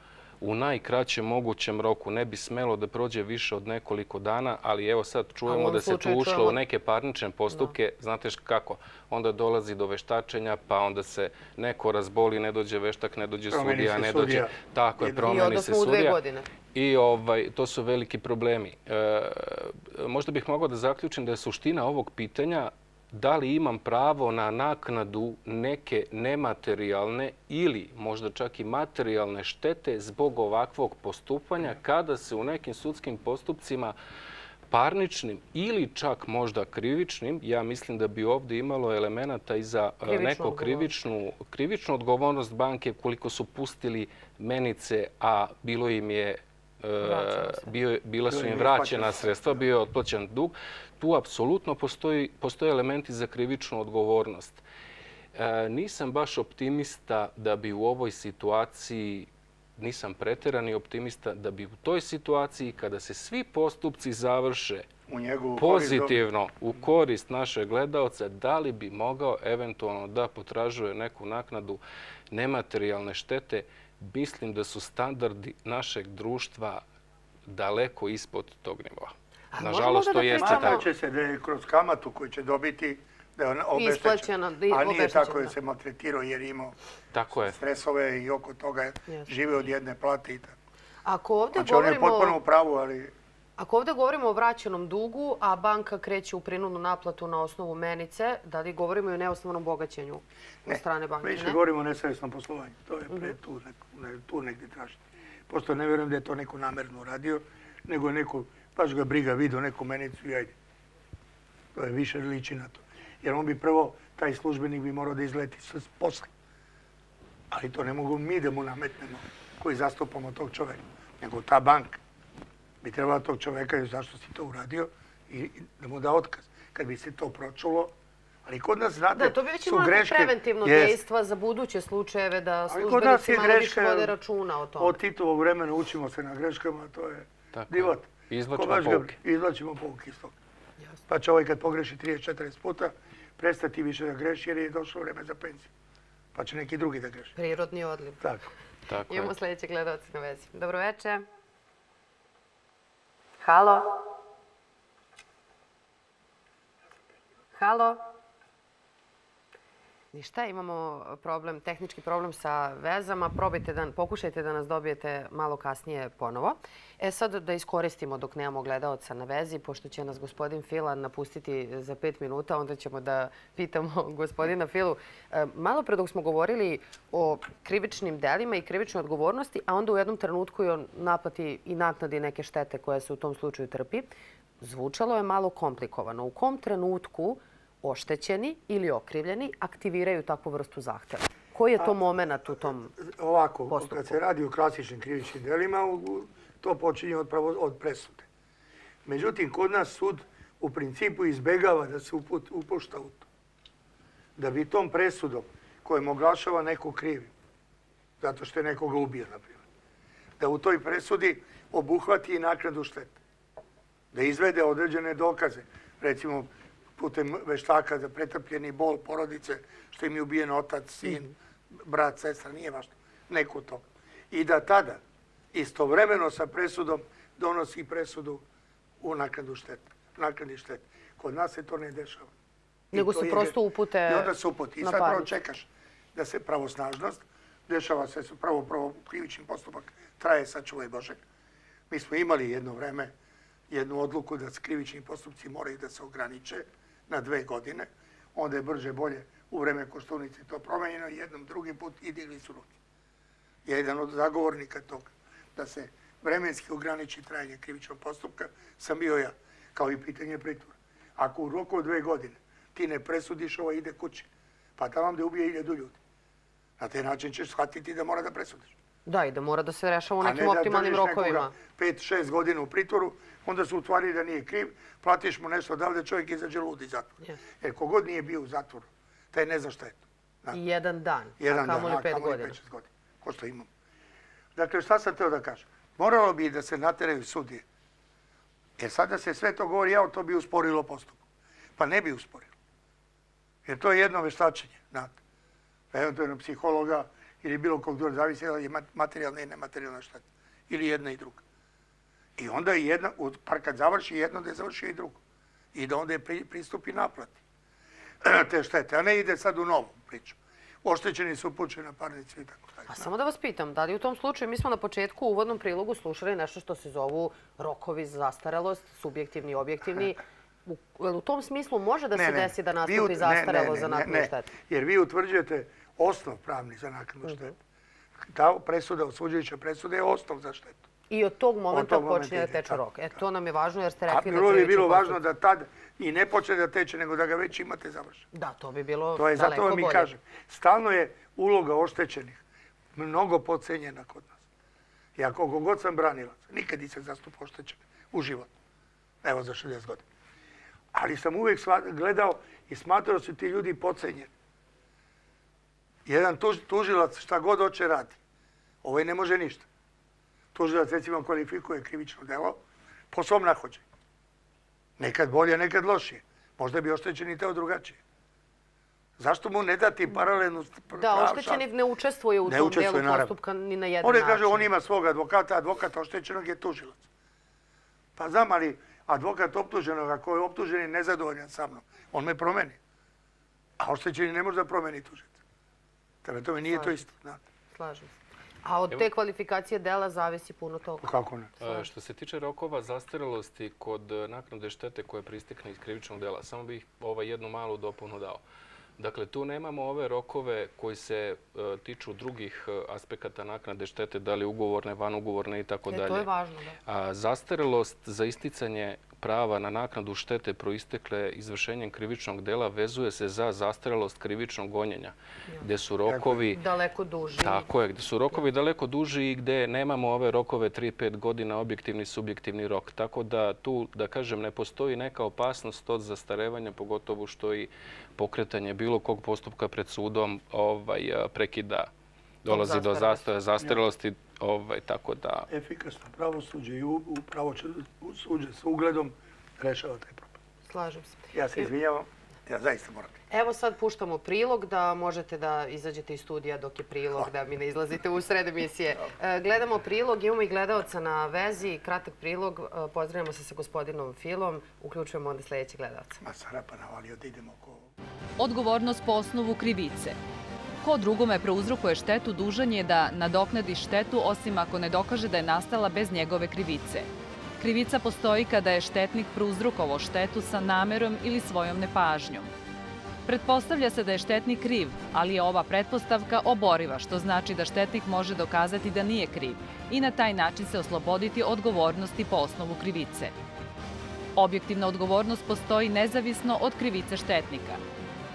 Speaker 5: u najkraćem mogućem roku. Ne bi smelo da prođe više od nekoliko dana, ali evo sad čujemo da se tu ušlo
Speaker 1: čujemo-
Speaker 5: u neke parnične postupke. Znate š- kako? Onda dolazi do veštačenja, pa onda se neko razboli, ne dođe veštak, ne dođe
Speaker 3: Promeni
Speaker 5: sudija, ne
Speaker 3: sudija.
Speaker 5: dođe... Tako je,
Speaker 3: I
Speaker 5: promeni se
Speaker 1: smo u dve
Speaker 5: sudija.
Speaker 1: godine.
Speaker 5: I ovaj, to su veliki problemi. E, možda bih mogao da zaključim da je suština ovog pitanja da li imam pravo na naknadu neke nematerijalne ili možda čak i materijalne štete zbog ovakvog postupanja kada se u nekim sudskim postupcima parničnim ili čak možda krivičnim, ja mislim da bi ovdje imalo elemenata i za e,
Speaker 1: Krivičnu
Speaker 5: neko
Speaker 1: odgovornost.
Speaker 5: krivičnu, krivičnu odgovornost banke koliko su pustili menice, a bilo im je e, bio, bila su
Speaker 3: im
Speaker 5: vraćena sredstva, bio je otplaćen dug. Tu apsolutno postoji, postoje elementi za krivičnu odgovornost. E, nisam baš optimista da bi u ovoj situaciji nisam preterani optimista da bi u toj situaciji kada se svi postupci završe
Speaker 3: U korist
Speaker 5: pozitivno u korist našeg gledaoca, da li bi mogao eventualno da potražuje neku naknadu nematerijalne štete, mislim da su standardi našeg društva daleko ispod tog nivoa. Nažalost, to
Speaker 1: da
Speaker 5: jeste tako.
Speaker 3: Smatrat će se da je kroz kamatu koju će dobiti da je
Speaker 1: da je
Speaker 3: A nije tako da se maltretirao jer je imao
Speaker 5: Tako je.
Speaker 3: stresove i oko toga žive od jedne plate i tako.
Speaker 1: Ako ovdje
Speaker 3: Znači on je
Speaker 1: govorimo...
Speaker 3: potpuno u pravu, ali
Speaker 1: Ako ovdje govorimo o vraćenom dugu, a banka kreće u prinudnu naplatu na osnovu menice, da li govorimo i o neosnovnom bogaćenju od strane banke?
Speaker 3: više
Speaker 1: ne?
Speaker 3: govorimo o nesavjesnom poslovanju. To je pre tu, ne, tu negdje tražiti. Posto ne vjerujem da je to neko namerno uradio, nego neko, baš ga briga, vidio neku menicu i ajde. To je više liči na to. Jer on bi prvo, taj službenik bi morao da izleti s posla. Ali to ne mogu mi da mu nametnemo koji zastupamo tog čoveka, nego ta banka bi trebala tog čoveka zašto si to uradio i da mu da otkaz. Kad bi se to pročulo, ali kod nas, znate,
Speaker 1: Da, to bi već
Speaker 3: su
Speaker 1: imalo
Speaker 3: greške.
Speaker 1: preventivno
Speaker 3: Jest.
Speaker 1: dejstva za buduće slučajeve da službenici malo više vode računa o tome.
Speaker 3: Od Titovog vremena učimo se na greškama, to je
Speaker 5: Tako je.
Speaker 3: divot. Ga-
Speaker 5: pouke.
Speaker 3: Izvlačimo pouke iz toga. Pa će ovaj kad pogreši 30-40 puta, prestati više da greši jer je došlo vreme za penziju. Pa će neki drugi da greši.
Speaker 1: Prirodni odliv.
Speaker 3: Tako.
Speaker 5: Tako.
Speaker 1: Imamo sljedeće gledalce na vezi. Dobro večer. Halo? Halo? Ništa, imamo problem, tehnički problem sa vezama. Probajte da, pokušajte da nas dobijete malo kasnije ponovo. E sad da iskoristimo dok nemamo gledalca na vezi, pošto će nas gospodin Fila napustiti za pet minuta, onda ćemo da pitamo gospodina Filu. E, malo pre dok smo govorili o krivičnim delima i krivičnoj odgovornosti, a onda u jednom trenutku i o naplati i naknadi neke štete koje se u tom slučaju trpi, zvučalo je malo komplikovano. U kom trenutku oštećeni ili okrivljeni aktiviraju takvu vrstu zahteva? Koji je to moment u tom
Speaker 3: Ovako,
Speaker 1: postupku?
Speaker 3: kad se radi o klasičnim krivičnim delima, to počinje od, pravo, od presude. Međutim, kod nas sud u principu izbegava da se uput, upušta u to. Da bi tom presudom kojom oglašava neko krivim, zato što je nekoga ubio, na primjer, da u toj presudi obuhvati i naknadu štete. Da izvede određene dokaze, recimo putem veštaka za pretrpljeni bol porodice, što im je ubijen otac, sin, brat, sestra, nije važno, neko to. I da tada, istovremeno sa presudom, donosi presudu u naknadu štete, naknadi štete. Kod nas se to ne dešava.
Speaker 1: Nego se prosto upute
Speaker 3: I onda se uputi. I sad
Speaker 1: parnicu.
Speaker 3: čekaš da se pravosnažnost, dešava se prvo, prvo krivični postupak, traje, sad čuvaj Bože. Mi smo imali jedno vreme jednu odluku da krivični postupci moraju da se ograniče na dve godine. Onda je brže bolje u vreme Koštunice to promenjeno i jednom drugi put i digli su ruke. Jedan od zagovornika toga da se vremenski ograniči trajanje krivičnog postupka sam bio ja, kao i pitanje pritvora. Ako u roku od dve godine ti ne presudiš, ovo ide kući, pa tamo gde ubije iljedu ljudi. Na taj način ćeš shvatiti da mora da presudiš.
Speaker 1: Da, i da mora da se rešava u
Speaker 3: A
Speaker 1: nekim
Speaker 3: ne da
Speaker 1: optimalnim
Speaker 3: držiš
Speaker 1: rokovima.
Speaker 3: nekoga Pet, šest godina u pritvoru, onda se utvari da nije kriv, platiš mu nešto odavde, čovjek izađe ludi iz zatvora.
Speaker 1: Yes.
Speaker 3: Jer kogod nije bio u zatvoru, taj ne zna šta je to. Da.
Speaker 1: Jedan dan,
Speaker 3: Jedan
Speaker 1: a kamoli
Speaker 3: dan,
Speaker 1: pet godina.
Speaker 3: pet, šest godina. Ko što imamo. Dakle, šta sam teo da kažem? Moralo bi da se nateraju sudije. Jer sada se sve to govori, ja to bi usporilo postupak. Pa ne bi usporilo. Jer to je jedno veštačenje, znate. Eventualno psihologa ili bilo kog drugog, zavisi da je mat- materijalna i nematerijalna šteta. Ili jedna i druga. I onda i jedna, u- pa kad završi jedno, da je završio i drugo. I da onda je pri, pristupi naplati te štete, a ne ide sad u novu priču. Oštećeni su upućeni na parnicu i tako dalje.
Speaker 1: A samo da vas pitam, da li u tom slučaju, mi smo na početku u uvodnom prilogu slušali nešto što se zovu rokovi za zastarelost, subjektivni i objektivni. U, u tom smislu može da se desi da nastupi
Speaker 3: ne,
Speaker 1: zastarelost
Speaker 3: ne,
Speaker 1: za
Speaker 3: ne, ne,
Speaker 1: štete?
Speaker 3: Jer vi utvrđujete osnov pravni za naknadu
Speaker 1: Mhm.
Speaker 3: štete. Ta presuda, osuđujuća presuda je osnov za štetu.
Speaker 1: I od tog momenta
Speaker 3: tog momenta
Speaker 1: počinje da teče rok. E, to nam je važno jer ste
Speaker 3: A
Speaker 1: rekli da
Speaker 3: bilo bi bilo važno da tad i ne počne da teče, nego da ga već imate završeno.
Speaker 1: Da, to bi bilo
Speaker 3: To je zato vam
Speaker 1: bolje.
Speaker 3: kažem. Stalno je uloga oštećenih mnogo podcenjena kod nas. Ja koliko god sam branilac, nikad nisam zastupao oštećene u život. Evo za 60 godina. Ali sam uvijek gledao i smatrao da su ti ljudi podcenjeni. Jedan tuž, tužilac šta god hoće radi. Ovaj ne može ništa. Tužilac recimo kvalifikuje krivično delo po svom nahođenju. Nekad bolje, nekad lošije. Možda bi oštećeni teo drugačije. Zašto mu ne dati paralelnu st-
Speaker 1: Da, oštećeni ne učestvuje u
Speaker 3: Ne
Speaker 1: tom
Speaker 3: učestvuje,
Speaker 1: delu postupka ni na jedan
Speaker 3: On je
Speaker 1: način.
Speaker 3: kaže, on ima svog advokata, advokat oštećenog je tužilac. Pa znam, ali advokat optuženog, ako je optuženi nezadovoljan sa mnom, on me promeni. A oštećeni ne može da promeni tužica. Prema tome nije to
Speaker 1: Slažem
Speaker 3: isto. znate.
Speaker 1: Slažem se. A od te kvalifikacije dela zavisi puno toga.
Speaker 3: Kako ne?
Speaker 5: E, Što se tiče rokova zastarelosti kod e, naknade štete koje pristekne iz krivičnog dela, samo bih ovaj jednu malu dopunu dao. Dakle, tu nemamo ove rokove koji se e, tiču drugih aspekata naknade štete, da li ugovorne, vanugovorne i tako
Speaker 1: E,
Speaker 5: dalje.
Speaker 1: to je važno, da.
Speaker 5: A zastarelost za isticanje prava na naknadu štete proistekle izvršenjem krivičnog dela vezuje se za zastarelost krivičnog gonjenja, gde su rokovi...
Speaker 1: Daleko duži.
Speaker 5: Tako je, gde su rokovi daleko duži i gde nemamo ove rokove 3-5 godina objektivni i subjektivni rok. Tako da tu, da kažem, ne postoji neka opasnost od zastarevanja, pogotovo što i pokretanje bilo kog postupka pred sudom ovaj, prekida, dolazi do
Speaker 1: zastarelosti.
Speaker 5: Ovaj, tako da...
Speaker 3: Efikasno pravosuđe i u, u pravosuđe s ugledom rešava taj problem.
Speaker 1: Slažem se.
Speaker 3: Ja se izvinjavam. Ja zaista morate.
Speaker 1: Evo sad puštamo prilog da možete da izađete iz studija dok je prilog, da mi ne izlazite u sred emisije. E, gledamo prilog, imamo i gledalca na vezi, kratak prilog, e, pozdravljamo se sa gospodinom Filom, uključujemo onda sledećeg gledalca.
Speaker 3: Ma Sarapa navalio da idemo oko...
Speaker 2: Odgovornost po osnovu krivice. Ko drugome prouzrokuje štetu, dužan je da nadoknadi štetu, osim ako ne dokaže da je nastala bez njegove krivice. Krivica postoji kada je štetnik prouzrokovao štetu sa namerom ili svojom nepažnjom. Pretpostavlja se da je štetnik kriv, ali je ova pretpostavka oboriva, što znači da štetnik može dokazati da nije kriv i na taj način se osloboditi odgovornosti po osnovu krivice. Objektivna odgovornost postoji nezavisno od krivice štetnika.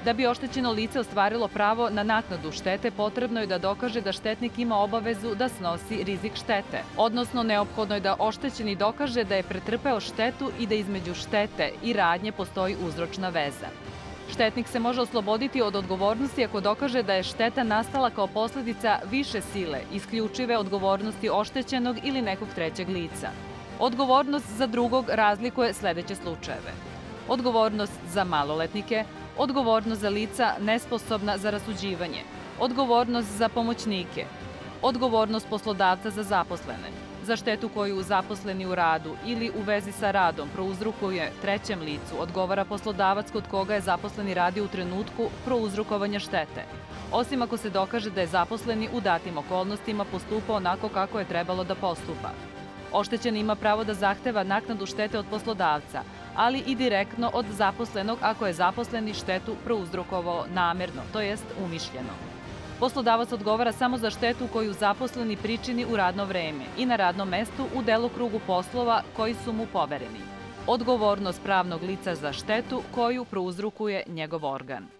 Speaker 2: Da bi oštećeno lice ostvarilo pravo na naknadu štete, potrebno je da dokaže da štetnik ima obavezu da snosi rizik štete, odnosno neophodno je da oštećeni dokaže da je pretrpeo štetu i da između štete i radnje postoji uzročna veza. Štetnik se može osloboditi od odgovornosti ako dokaže da je šteta nastala kao posledica više sile, isključive odgovornosti oštećenog ili nekog trećeg lica. Odgovornost za drugog razlikuje sledeće slučajeve. Odgovornost za maloletnike, odgovornost za lica nesposobna za rasuđivanje, odgovornost za pomoćnike, odgovornost poslodavca za zaposlene, za štetu koju zaposleni u radu ili u vezi sa radom prouzrukuje trećem licu, odgovara poslodavac kod koga je zaposleni radio u trenutku prouzrukovanja štete, osim ako se dokaže da je zaposleni u datim okolnostima postupao onako kako je trebalo da postupa. Oštećeni ima pravo da zahteva naknadu štete od poslodavca, ali i direktno od zaposlenog ako je zaposleni štetu prouzrokovao namerno, to jest umišljeno. Poslodavac odgovara samo za štetu koju zaposleni pričini u radno vreme i na radnom mestu u delokrugu poslova koji su mu povereni. Odgovornost pravnog lica za štetu koju prouzrukuje njegov organ.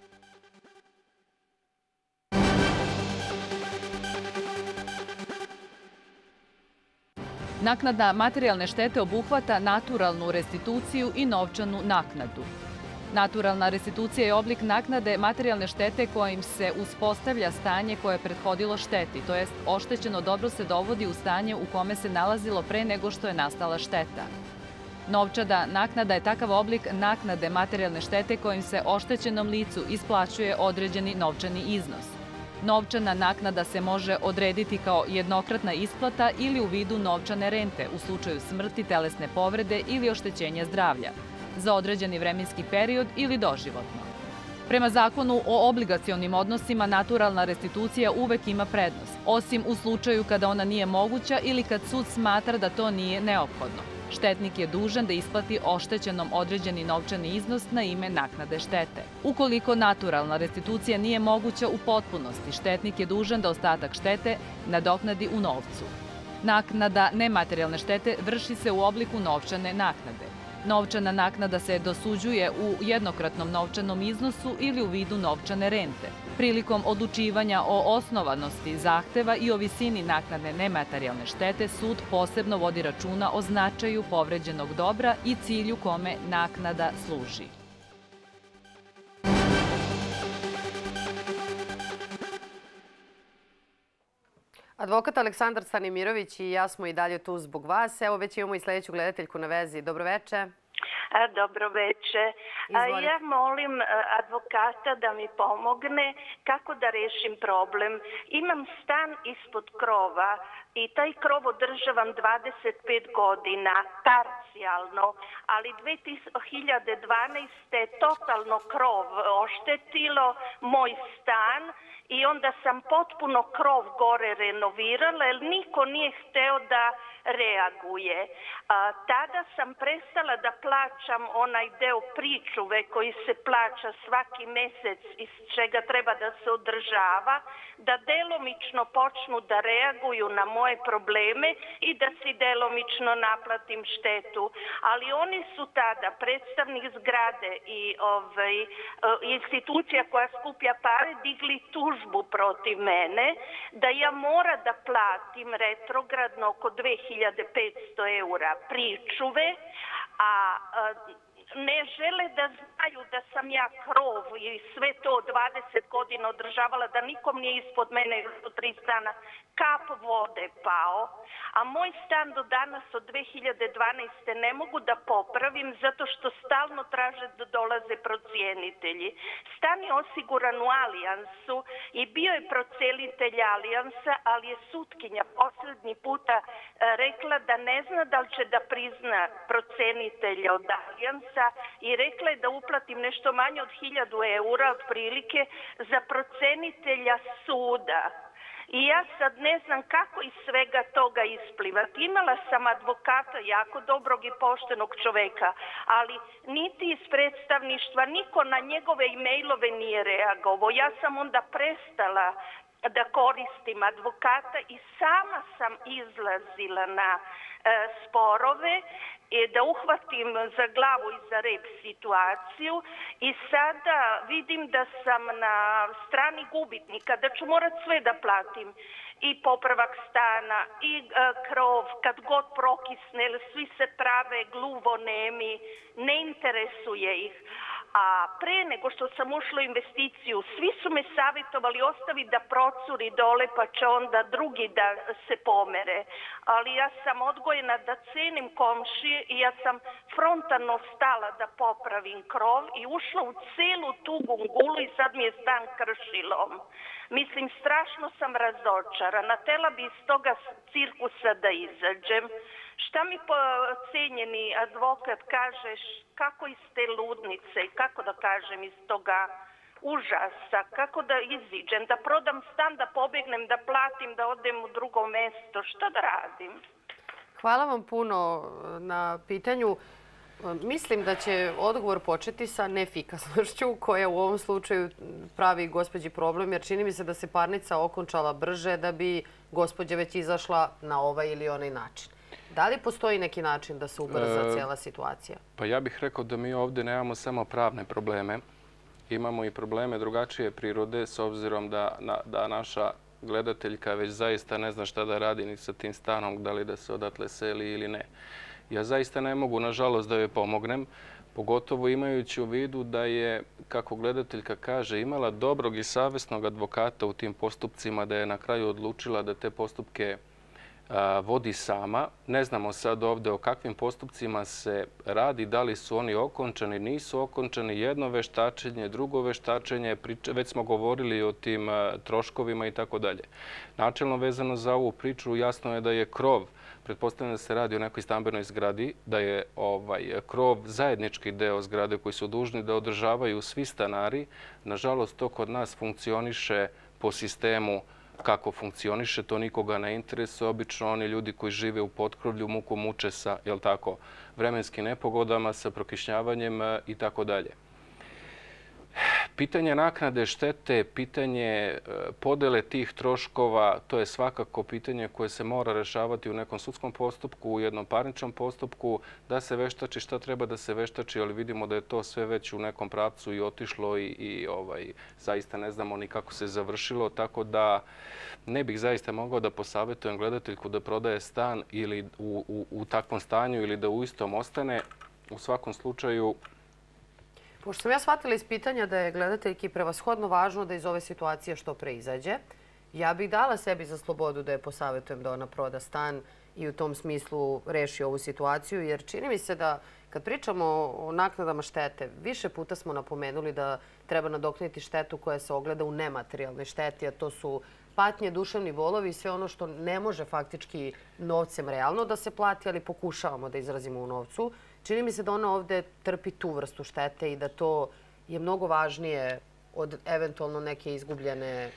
Speaker 2: Naknada materijalne štete obuhvata naturalnu restituciju i novčanu naknadu. Naturalna restitucija je oblik naknade materijalne štete kojim se uspostavlja stanje koje je prethodilo šteti, to jest oštećeno dobro se dovodi u stanje u kome se nalazilo pre nego što je nastala šteta. Novčada naknada je takav oblik naknade materijalne štete kojim se oštećenom licu isplaćuje određeni novčani iznos. Novčana naknada se može odrediti kao jednokratna isplata ili u vidu novčane rente u slučaju smrti, telesne povrede ili oštećenja zdravlja, za određeni vremenski period ili doživotno. Prema zakonu o obligacionim odnosima, naturalna restitucija uvek ima prednost, osim u slučaju kada ona nije moguća ili kad sud smatra da to nije neophodno. Štetnik je dužan da isplati oštećenom određeni novčani iznos na ime naknade štete. Ukoliko naturalna restitucija nije moguća u potpunosti, štetnik je dužan da ostatak štete nadoknadi u novcu. Naknada nematerijalne štete vrši se u obliku novčane naknade. Novčana naknada se dosuđuje u jednokratnom novčanom iznosu ili u vidu novčane rente. Prilikom odlučivanja o osnovanosti zahteva i o visini naknadne nematerijalne štete, sud posebno vodi računa o značaju povređenog dobra i cilju kome naknada služi.
Speaker 1: Advokat Aleksandar Stanimirović i ja smo i dalje tu zbog vas. Evo već imamo i sledeću gledateljku na vezi. Dobroveče.
Speaker 8: Dobro veče. Ja molim advokata da mi pomogne kako da rešim problem. Imam stan ispod krova i taj krov održavam 25 godina, parcijalno, ali 2012. totalno krov oštetilo moj stan i onda sam potpuno krov gore renovirala jer niko nije hteo da reaguje. A, tada sam prestala da plaćam onaj deo pričuve koji se plaća svaki mesec iz čega treba da se održava, da delomično počnu da reaguju na moje probleme i da si delomično naplatim štetu. Ali oni su tada, predstavnik zgrade i ovaj, e, institucija koja skuplja pare, digli tužbu protiv mene da ja mora da platim retrogradno oko 2000 2500 eura pričuve, a ne žele da znaju da sam ja krov i sve to 20 godina održavala, da nikom nije ispod mene do tri stana kap vode pao, a moj stan do danas od 2012. ne mogu da popravim zato što stalno traže da dolaze procijenitelji. Stan je osiguran u Alijansu i bio je procenitelj Alijansa, ali je sutkinja poslednji puta e, rekla da ne zna da li će da prizna procenitelja od Alijansa i rekla je da uplatim nešto manje od 1000 eura otprilike za procenitelja suda. I ja sad ne znam kako iz svega toga isplivati. Imala sam advokata, jako dobrog i poštenog čoveka, ali niti iz predstavništva, niko na njegove e-mailove nije reagovao. Ja sam onda prestala da koristim advokata i sama sam izlazila na sporove i da uhvatim za glavu i za rep situaciju. I sada vidim da sam na strani gubitnika, da ću morat sve da platim. I popravak stana i e, krov kad god prokisne, svi se prave gluvo nemi, ne interesuje ih a pre nego što sam ušla u investiciju, svi su me savjetovali ostavi da procuri dole pa će onda drugi da se pomere. Ali ja sam odgojena da cenim komšije i ja sam frontalno stala da popravim krov i ušla u celu tu gungulu i sad mi je stan kršilom. Mislim, strašno sam razočarana. Tela bi iz toga cirkusa da izađem. Šta mi cenjeni advokat kažeš, kako iz te ludnice, kako da kažem, iz toga užasa, kako da iziđem, da prodam stan, da pobegnem, da platim, da odem u drugo mesto, šta da radim?
Speaker 1: Hvala vam puno na pitanju. Mislim da će odgovor početi sa neefikasnošću koja u ovom slučaju pravi gospođi problem, jer čini mi se da se parnica okončala brže da bi gospođa već izašla na ovaj ili onaj način. Da li postoji neki način da se ubrza e, cijela situacija?
Speaker 5: Pa ja bih rekao da mi ovde nemamo samo pravne probleme. Imamo i probleme drugačije prirode s obzirom da, da naša gledateljka već zaista ne zna šta da radi ni sa tim stanom, da li da se odatle seli ili ne. Ja zaista ne mogu, nažalost, da joj pomognem, pogotovo imajući u vidu da je, kako gledateljka kaže, imala dobrog i savesnog advokata u tim postupcima, da je na kraju odlučila da te postupke vodi sama. Ne znamo sad ovde o kakvim postupcima se radi, da li su oni okončani, nisu okončani, jedno veštačenje, drugo veštačenje, već smo govorili o tim troškovima i tako dalje. Načelno vezano za ovu priču jasno je da je krov pretpostavljam da se radi o nekoj stambenoj zgradi, da je ovaj krov zajednički deo zgrade koji su dužni da održavaju svi stanari. Nažalost, to kod nas funkcioniše po sistemu kako funkcioniše, to nikoga ne interesuje. Obično oni ljudi koji žive u potkrovlju muku muče sa, jel tako, vremenskim nepogodama, sa prokišnjavanjem e, i tako dalje. Pitanje naknade štete, pitanje e, podele tih troškova, to je svakako pitanje koje se mora rešavati u nekom sudskom postupku, u jednom parničnom postupku, da se veštači šta treba da se veštači, ali vidimo da je to sve već u nekom pravcu i otišlo i, i ovaj, zaista ne znamo ni kako se završilo, tako da ne bih zaista mogao da posavetujem gledateljku da prodaje stan ili u, u, u takvom stanju ili da u istom ostane. U svakom slučaju
Speaker 1: Pošto sam ja shvatila iz pitanja da je gledateljki prevashodno važno da iz ove situacije što pre izađe, ja bih dala sebi za slobodu da je posavetujem da ona proda stan i u tom smislu reši ovu situaciju, jer čini mi se da kad pričamo o naknadama štete, više puta smo napomenuli da treba nadokniti štetu koja se ogleda u nematerijalnoj šteti, a to su patnje, duševni bolovi i sve ono što ne može faktički novcem realno da se plati, ali pokušavamo da izrazimo u novcu. Čini mi se da ona ovde trpi tu vrstu štete i da to je mnogo važnije od eventualno neke izgubljene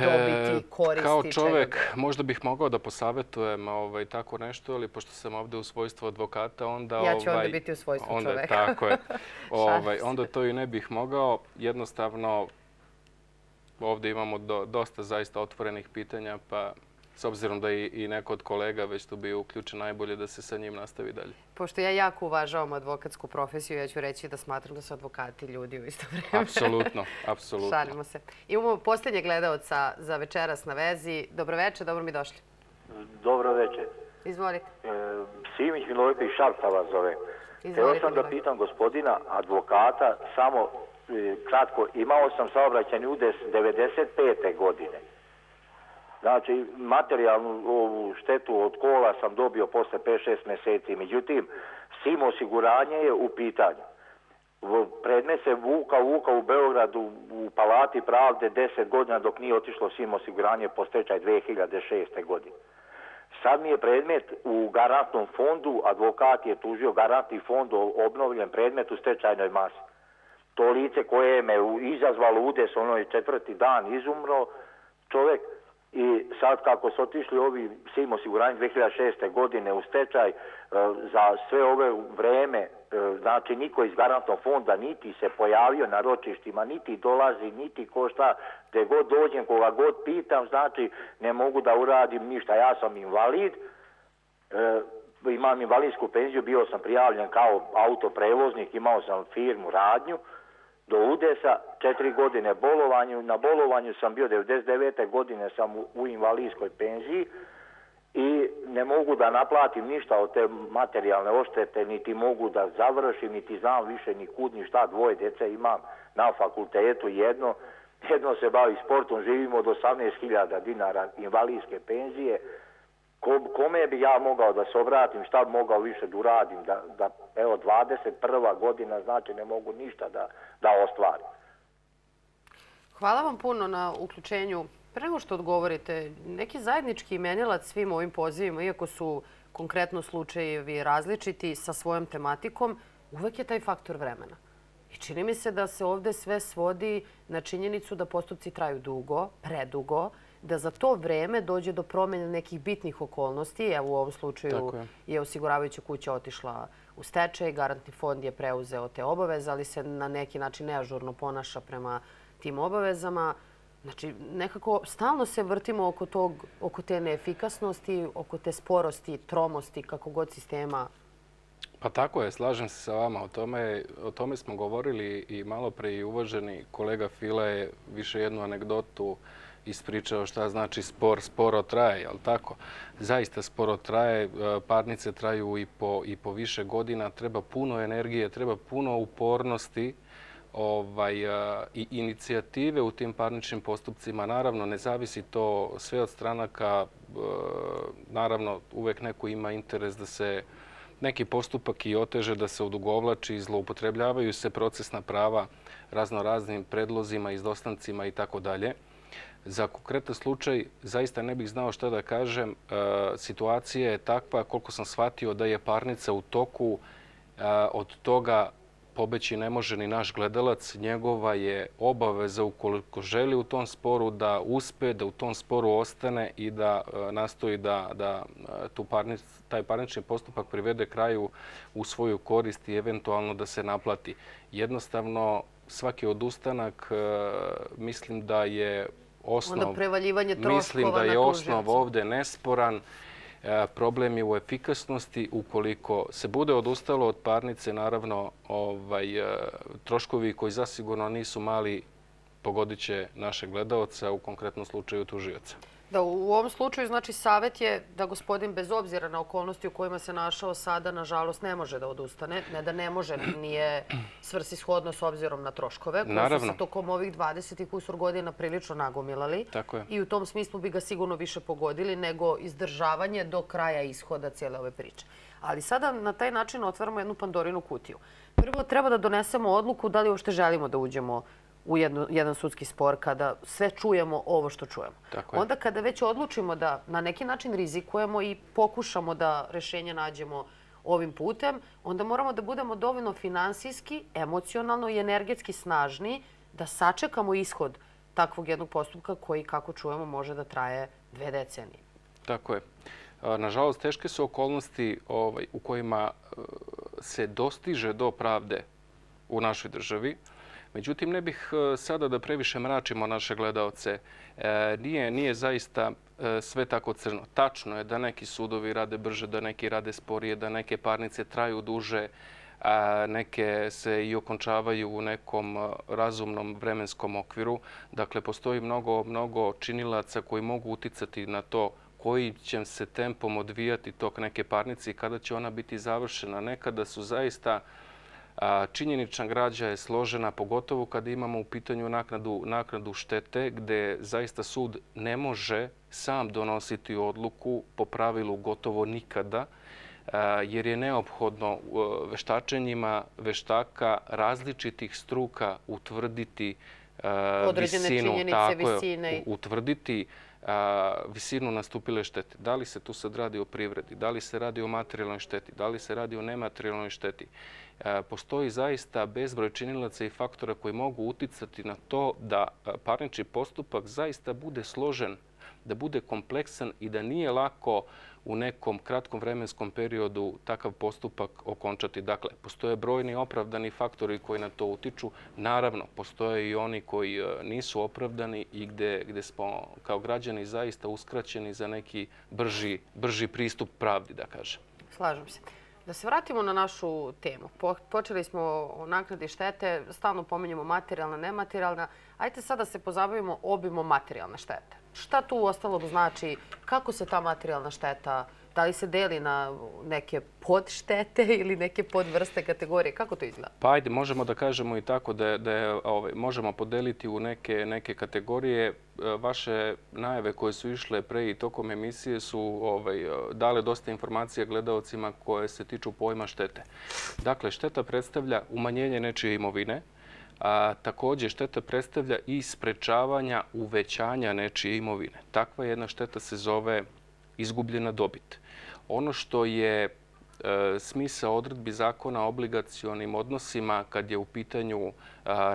Speaker 1: dobiti, koristi.
Speaker 5: Kao čovek možda bih mogao da posavetujem ovaj, tako nešto, ali pošto sam ovde u svojstvu advokata, onda...
Speaker 1: Ja ću ovaj, onda biti u svojstvu
Speaker 5: onda,
Speaker 1: čoveka.
Speaker 5: Tako je. ovaj, onda to i ne bih mogao. Jednostavno, ovde imamo do, dosta zaista otvorenih pitanja, pa s obzirom da i, i neko od kolega već tu bio uključen, najbolje da se sa njim nastavi dalje.
Speaker 1: Pošto ja jako uvažavam advokatsku profesiju, ja ću reći da smatram da su advokati ljudi u isto vreme.
Speaker 5: Apsolutno, apsolutno.
Speaker 1: Šalimo se. Imamo posljednje gledalca za večeras na vezi. Dobro večer, dobro mi došli.
Speaker 9: Dobro večer.
Speaker 1: Izvolite. E,
Speaker 9: Simić Milojković Šapca vas zove. Htio sam da pitam gospodina advokata, samo e, kratko, imao sam saobraćajni udes 95. godine. Znači, materijalnu ovu štetu od kola sam dobio posle 5-6 meseci. Međutim, sim osiguranje je u pitanju. Predmet se vuka, vuka u Beogradu u Palati pravde 10 godina dok nije otišlo sim osiguranje po stečaj 2006. godine. Sad mi je predmet u garantnom fondu, advokat je tužio garantni fond obnovljen predmet u stečajnoj masi. To lice koje me izazvalo udes, ono je četvrti dan izumro, čovjek i sad kako su otišli ovi svim osiguranje 2006. godine u stečaj, e, za sve ove vreme, e, znači niko iz garantnog fonda niti se pojavio na ročištima, niti dolazi, niti ko šta, gde god dođem, koga god pitam, znači ne mogu da uradim ništa, ja sam invalid, e, imam invalidsku penziju, bio sam prijavljen kao autoprevoznik, imao sam firmu, radnju, do udesa, četiri godine bolovanju. Na bolovanju sam bio 99. godine sam u, u invalidskoj penziji i ne mogu da naplatim ništa od te materijalne oštete, niti mogu da završim, niti znam više ni kud, ni šta, dvoje djece imam na fakultetu, jedno, jedno se bavi sportom, živimo od 18.000 dinara invalidske penzije, kome bi ja mogao da se obratim, šta bi mogao više da uradim, da, da evo 21. godina znači ne mogu ništa da, da ostvarim.
Speaker 1: Hvala vam puno na uključenju. Prema što odgovorite, neki zajednički imenilac svim ovim pozivima, iako su konkretno slučajevi različiti sa svojom tematikom, uvek je taj faktor vremena. I čini mi se da se ovde sve svodi na činjenicu da postupci traju dugo, predugo, da za to vreme dođe do promjene nekih bitnih okolnosti. Evo u ovom slučaju je. je osiguravajuća kuća otišla u stečaj, garantni fond je preuzeo te obaveze, ali se na neki način neažurno ponaša prema tim obavezama. Znači, nekako stalno se vrtimo oko, tog, oko te neefikasnosti, oko te sporosti, tromosti, kako god sistema.
Speaker 5: Pa tako je, slažem se sa vama. O tome, o tome smo govorili i malo pre i uvaženi kolega Fila je više jednu anegdotu ispričao šta znači spor, sporo traje, jel tako? Zaista sporo traje, e, parnice traju i po, i po više godina, treba puno energije, treba puno upornosti ovaj, e, i inicijative u tim parničnim postupcima. Naravno, ne zavisi to sve od stranaka. E, naravno, uvek neko ima interes da se neki postupak i oteže, da se odugovlači, zloupotrebljavaju se procesna prava razno raznim predlozima, izdostancima i tako dalje. Za konkretan slučaj zaista ne bih znao šta da kažem. E, situacija je takva koliko sam shvatio da je parnica u toku. E, od toga pobeći ne može ni naš gledalac. Njegova je obaveza ukoliko želi u tom sporu da uspe, da u tom sporu ostane i da e, nastoji da, da tu parnic, taj parnični postupak privede kraju u svoju korist i eventualno da se naplati. Jednostavno, svaki odustanak mislim da je osnov, mislim da je osnov ovde nesporan. E, problem je u efikasnosti. Ukoliko se bude odustalo od parnice, naravno, ovaj, e, troškovi koji zasigurno nisu mali pogodit će naše gledalca, u konkretnom slučaju tužioca.
Speaker 1: Da, u ovom slučaju, znači, savjet je da gospodin, bez obzira na okolnosti u kojima se našao sada, nažalost, ne može da odustane. Ne da ne može, nije svrsishodno s obzirom na troškove, koji su se tokom ovih 20 i kusur godina prilično nagomilali.
Speaker 5: Tako je.
Speaker 1: I u tom smislu bi ga sigurno više pogodili nego izdržavanje do kraja ishoda cijele ove priče. Ali sada na taj način otvaramo jednu Pandorinu kutiju. Prvo, treba da donesemo odluku da li uopšte želimo da uđemo u jedno, jedan sudski spor kada sve čujemo ovo što čujemo. Onda kada već odlučimo da na neki način rizikujemo i pokušamo da rešenje nađemo ovim putem, onda moramo da budemo dovoljno finansijski, emocionalno i energetski snažni da sačekamo ishod takvog jednog postupka koji, kako čujemo, može da traje dve decenije.
Speaker 5: Tako je. Nažalost, teške su okolnosti ovaj, u kojima e, se dostiže do pravde u našoj državi. Međutim, ne bih e, sada da previše mračimo naše gledalce. E, nije, nije zaista e, sve tako crno. Tačno je da neki sudovi rade brže, da neki rade sporije, da neke parnice traju duže, neke se i okončavaju u nekom razumnom vremenskom okviru. Dakle, postoji mnogo, mnogo činilaca koji mogu uticati na to koji će se tempom odvijati tok neke parnice i kada će ona biti završena. Nekada su zaista činjenična građa je složena, pogotovo kada imamo u pitanju naknadu, naknadu štete, gde zaista sud ne može sam donositi odluku po pravilu gotovo nikada, jer je neophodno veštačenjima veštaka različitih struka utvrditi
Speaker 1: Određene
Speaker 5: visinu,
Speaker 1: činjenice,
Speaker 5: tako
Speaker 1: visine.
Speaker 5: utvrditi a, visinu nastupile štete. Da li se tu sad radi o privredi, da li se radi o materijalnoj šteti, da li se radi o nematerijalnoj šteti. A, postoji zaista bezbroj činilaca i faktora koji mogu uticati na to da parnični postupak zaista bude složen, da bude kompleksan i da nije lako u nekom kratkom vremenskom periodu takav postupak okončati. Dakle, postoje brojni opravdani faktori koji na to utiču. Naravno, postoje i oni koji e, nisu opravdani i gde, gde smo kao građani zaista uskraćeni za neki brži, brži pristup pravdi, da kažem.
Speaker 1: Slažem se. Da se vratimo na našu temu. Počeli smo o naknadi štete, stalno pominjamo materijalna, nematerijalna. Ajte sada da se pozabavimo obimom materijalne štete. Šta tu ostalog znači? Kako se ta materijalna šteta, da li se deli na neke podštete ili neke podvrste kategorije? Kako to izgleda?
Speaker 5: Pa ajde, možemo da kažemo i tako da, da ovaj, možemo podeliti u neke, neke kategorije. E, vaše najave koje su išle pre i tokom emisije su ovaj, dale dosta informacija gledalcima koje se tiču pojma štete. Dakle, šteta predstavlja umanjenje nečije imovine, a, takođe šteta predstavlja i sprečavanja uvećanja nečije imovine. Takva jedna šteta se zove izgubljena dobit. Ono što je e, smisa odredbi zakona o obligacionim odnosima kad je u pitanju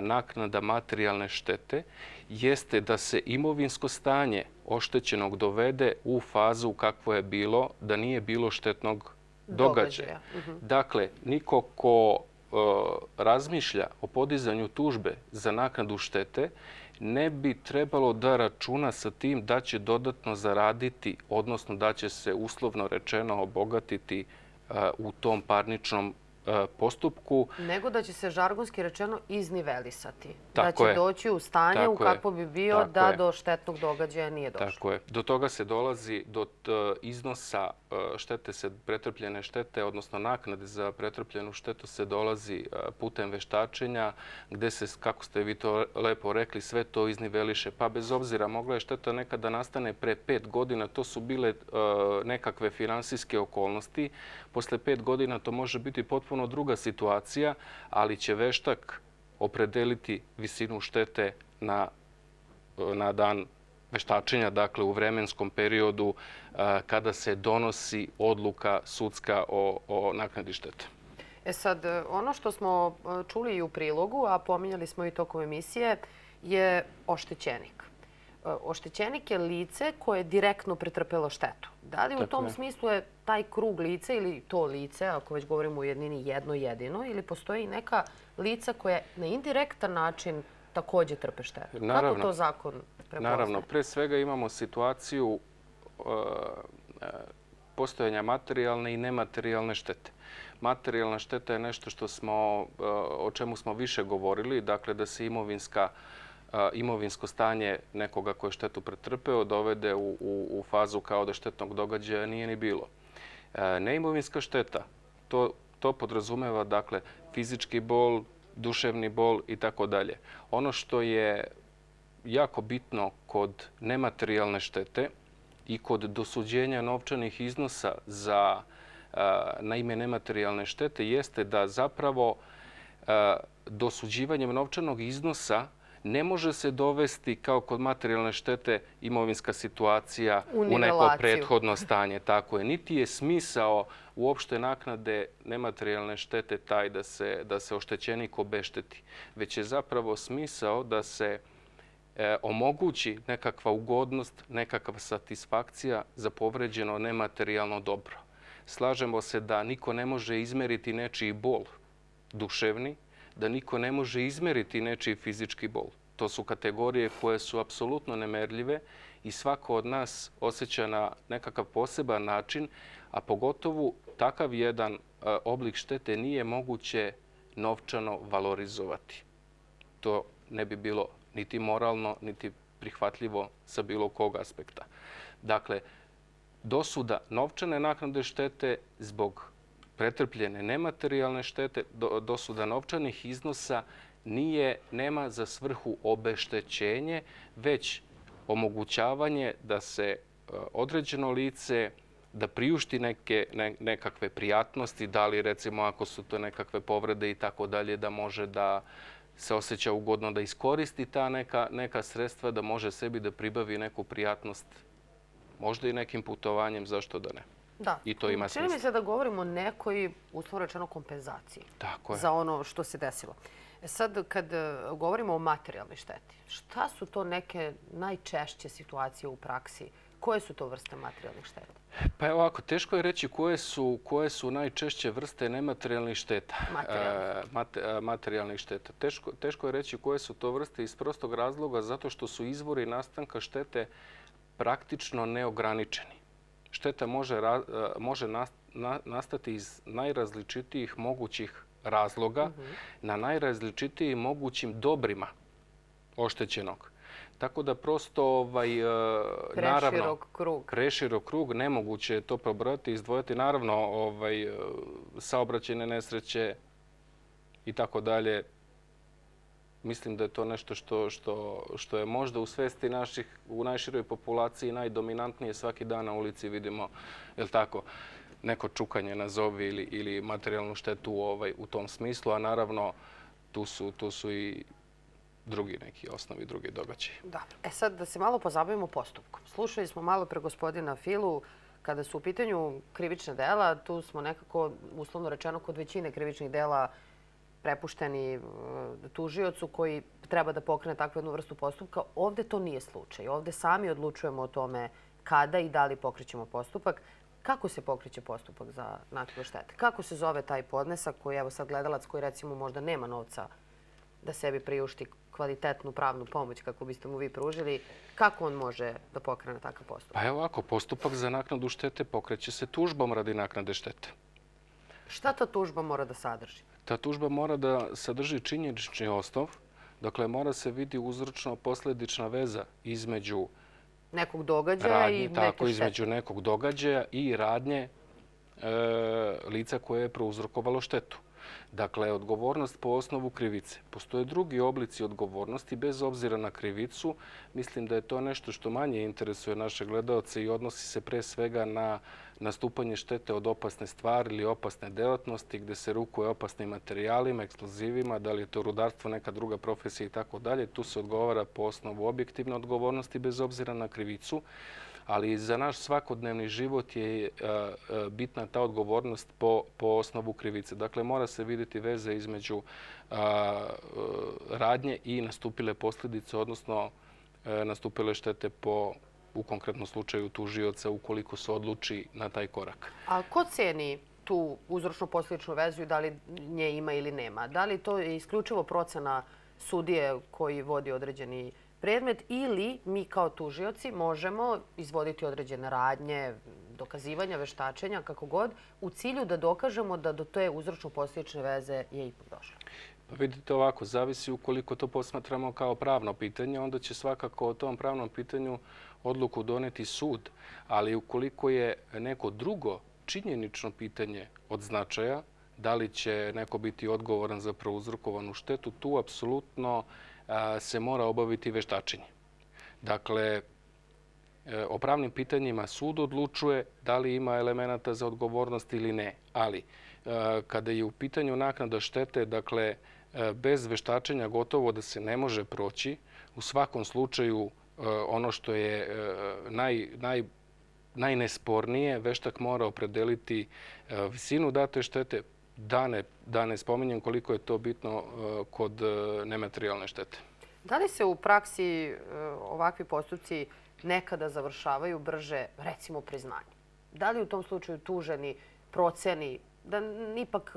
Speaker 5: naknada materijalne štete jeste da se imovinsko stanje oštećenog dovede u fazu kakvo je bilo, da nije bilo štetnog događaja. Mhm. Dakle, niko ko E, razmišlja o podizanju tužbe za naknadu štete, ne bi trebalo da računa sa tim da će dodatno zaraditi, odnosno da će se uslovno rečeno obogatiti u tom parničnom postupku.
Speaker 1: Nego da će se žargonski rečeno iznivelisati. da će doći u stanje u kakvo bi bio da do štetnog događaja nije došlo.
Speaker 5: Tako je. Do toga se dolazi, do iznosa e, štete se pretrpljene štete, odnosno naknade za pretrpljenu štetu se dolazi e, putem veštačenja, gde se, kako ste vi to lepo rekli, sve to izniveliše. Pa bez obzira, mogla je šteta nekada nastane pre pet godina, to su bile nekakve finansijske okolnosti. Posle pet godina to može biti potpuno potpuno druga situacija, ali će veštak opredeliti visinu štete na, na dan veštačenja, dakle u vremenskom periodu kada se donosi odluka sudska o, o naknadi štete.
Speaker 1: E sad, ono što smo čuli i u prilogu, a pominjali smo i tokom emisije, je oštećenik. Oštećenik je lice koje je direktno pretrpelo štetu. Da li u tom smislu je taj krug lice ili to lice, ako već govorimo u jednini jedno jedino, ili postoji neka lica koja na indirektan način takođe trpe štetu? Kako to zakon prepoznaje?
Speaker 5: Naravno. Pre svega imamo situaciju uh, postojanja materijalne i nematerijalne štete. Materijalna šteta je nešto što smo, uh, o čemu smo više govorili, dakle da se imovinska imovinsko stanje nekoga koje je štetu pretrpeo dovede u, u, u fazu kao da štetnog događaja nije ni bilo. E, neimovinska šteta, to, to podrazumeva dakle fizički bol, duševni bol i tako dalje. Ono što je jako bitno kod nematerijalne štete i kod dosuđenja novčanih iznosa za na ime nematerijalne štete jeste da zapravo dosuđivanjem novčanog iznosa ne može se dovesti kao kod materijalne štete imovinska situacija u, neko prethodno stanje. Tako je. Niti je smisao uopšte naknade nematerijalne štete taj da se, da se oštećenik obešteti, već je zapravo smisao da se e, omogući nekakva ugodnost, nekakva satisfakcija za povređeno nematerijalno dobro. Slažemo se da niko ne može izmeriti nečiji bol duševni, da niko ne može izmeriti nečiji fizički bol. To su kategorije koje su apsolutno nemerljive i svako od nas osjeća na nekakav poseban način, a pogotovo takav jedan e, oblik štete nije moguće novčano valorizovati. To ne bi bilo niti moralno, niti prihvatljivo sa bilo kog aspekta. Dakle, dosuda novčane naknade štete zbog pretrpljene nematerijalne štete, dosuda novčanih iznosa nije, nema za svrhu obeštećenje, već omogućavanje da se e, određeno lice da priušti neke, ne, nekakve prijatnosti, da li recimo ako su to nekakve povrede i tako dalje, da može da se osjeća ugodno da iskoristi ta neka, neka sredstva, da može sebi da pribavi neku prijatnost, možda i nekim putovanjem, zašto da ne.
Speaker 1: Da. I to ima smisla. Čini mi se da govorimo o nekoj, uslovno rečeno, kompenzaciji
Speaker 5: Tako je.
Speaker 1: za ono što se desilo. E sad, kad e, govorimo o materijalnoj šteti, šta su to neke najčešće situacije u praksi? Koje su to vrste materijalnih šteta?
Speaker 5: Pa evo ovako, teško je reći koje su, koje su najčešće vrste nematerijalnih šteta.
Speaker 1: Materijalnih.
Speaker 5: E, mate, e, materijalnih šteta. Teško, teško je reći koje su to vrste iz prostog razloga zato što su izvori nastanka štete praktično neograničeni. Šteta može, e, može nastati iz najrazličitijih mogućih razloga mhm. na najrazličitijim mogućim dobrima oštećenog. Tako da prosto, ovaj, e, naravno,
Speaker 1: krug.
Speaker 5: preširok krug, nemoguće je to pobrojati i izdvojiti. Naravno, ovaj, e, saobraćene nesreće i tako dalje. Mislim da je to nešto što, što, što je možda u svesti naših, u najširoj populaciji najdominantnije. Svaki dan na ulici vidimo, je tako, neko čukanje nazovi ili, ili materijalnu štetu ovaj, u tom smislu, a naravno tu su, tu su i drugi neki osnovi, drugi događaj.
Speaker 1: Da. E sad da se malo pozabavimo postupkom. Slušali smo malo pre gospodina Filu kada su u pitanju krivične dela, tu smo nekako, uslovno rečeno, kod većine krivičnih dela prepušteni e, tužiocu koji treba da pokrene takvu jednu vrstu postupka. Ovde to nije slučaj. Ovde sami odlučujemo o tome kada i da li pokrećemo postupak. Kako se pokreće postupak za naknadu štete? Kako se zove taj podnesak koji, evo sad gledalac koji recimo možda nema novca da sebi priušti kvalitetnu pravnu pomoć kako biste mu vi pružili, kako on može da pokrene takav postupak?
Speaker 5: Pa evo ovako, postupak za naknadu štete pokreće se tužbom radi naknade štete.
Speaker 1: Šta ta tužba mora da sadrži?
Speaker 5: Ta tužba mora da sadrži činjenični osnov, dakle mora se vidi uzročno-posledična veza između
Speaker 1: nekog događaja
Speaker 5: i neke tako, između nekog događaja i radnje e, lica koje je prouzrokovalo štetu. Dakle, odgovornost po osnovu krivice. Postoje drugi oblici odgovornosti bez obzira na krivicu. Mislim da je to nešto što manje interesuje naše gledalce i odnosi se pre svega na nastupanje štete od opasne stvari ili opasne delatnosti gde se rukuje opasnim materijalima, eksplozivima, da li je to rudarstvo, neka druga profesija i tako dalje. Tu se odgovara po osnovu objektivne odgovornosti bez obzira na krivicu ali za naš svakodnevni život je e, e, bitna ta odgovornost po, po osnovu krivice. Dakle, mora se vidjeti veze između e, radnje i nastupile posljedice, odnosno nastupile štete po u konkretnom slučaju tužioca ukoliko se odluči na taj korak.
Speaker 1: A ko ceni tu uzročno-posljedičnu vezu i da li nje ima ili nema? Da li to je isključivo procena sudije koji vodi određeni predmet ili mi kao tužioci možemo izvoditi određene radnje, dokazivanja, veštačenja, kako god, u cilju da dokažemo da do te uzročno-posljedične veze je ipak došlo.
Speaker 5: Pa vidite ovako, zavisi ukoliko to posmatramo kao pravno pitanje, onda će svakako o tom pravnom pitanju odluku doneti sud, ali ukoliko je neko drugo činjenično pitanje od značaja, da li će neko biti odgovoran za prouzrokovanu štetu, tu apsolutno se mora obaviti veštačenje. Dakle, e, o pravnim pitanjima sud odlučuje da li ima elemenata za odgovornost ili ne. Ali, e, kada je u pitanju naknada štete, dakle, e, bez veštačenja gotovo da se ne može proći. U svakom slučaju, ono što je naj, naj, najnespornije, veštak mora opredeliti visinu date štete, da ne, da spominjem koliko je to bitno e, kod e, nematerijalne štete.
Speaker 1: Da li se u praksi e, ovakvi postupci nekada završavaju brže, recimo, priznanje? Da li u tom slučaju tuženi proceni da ipak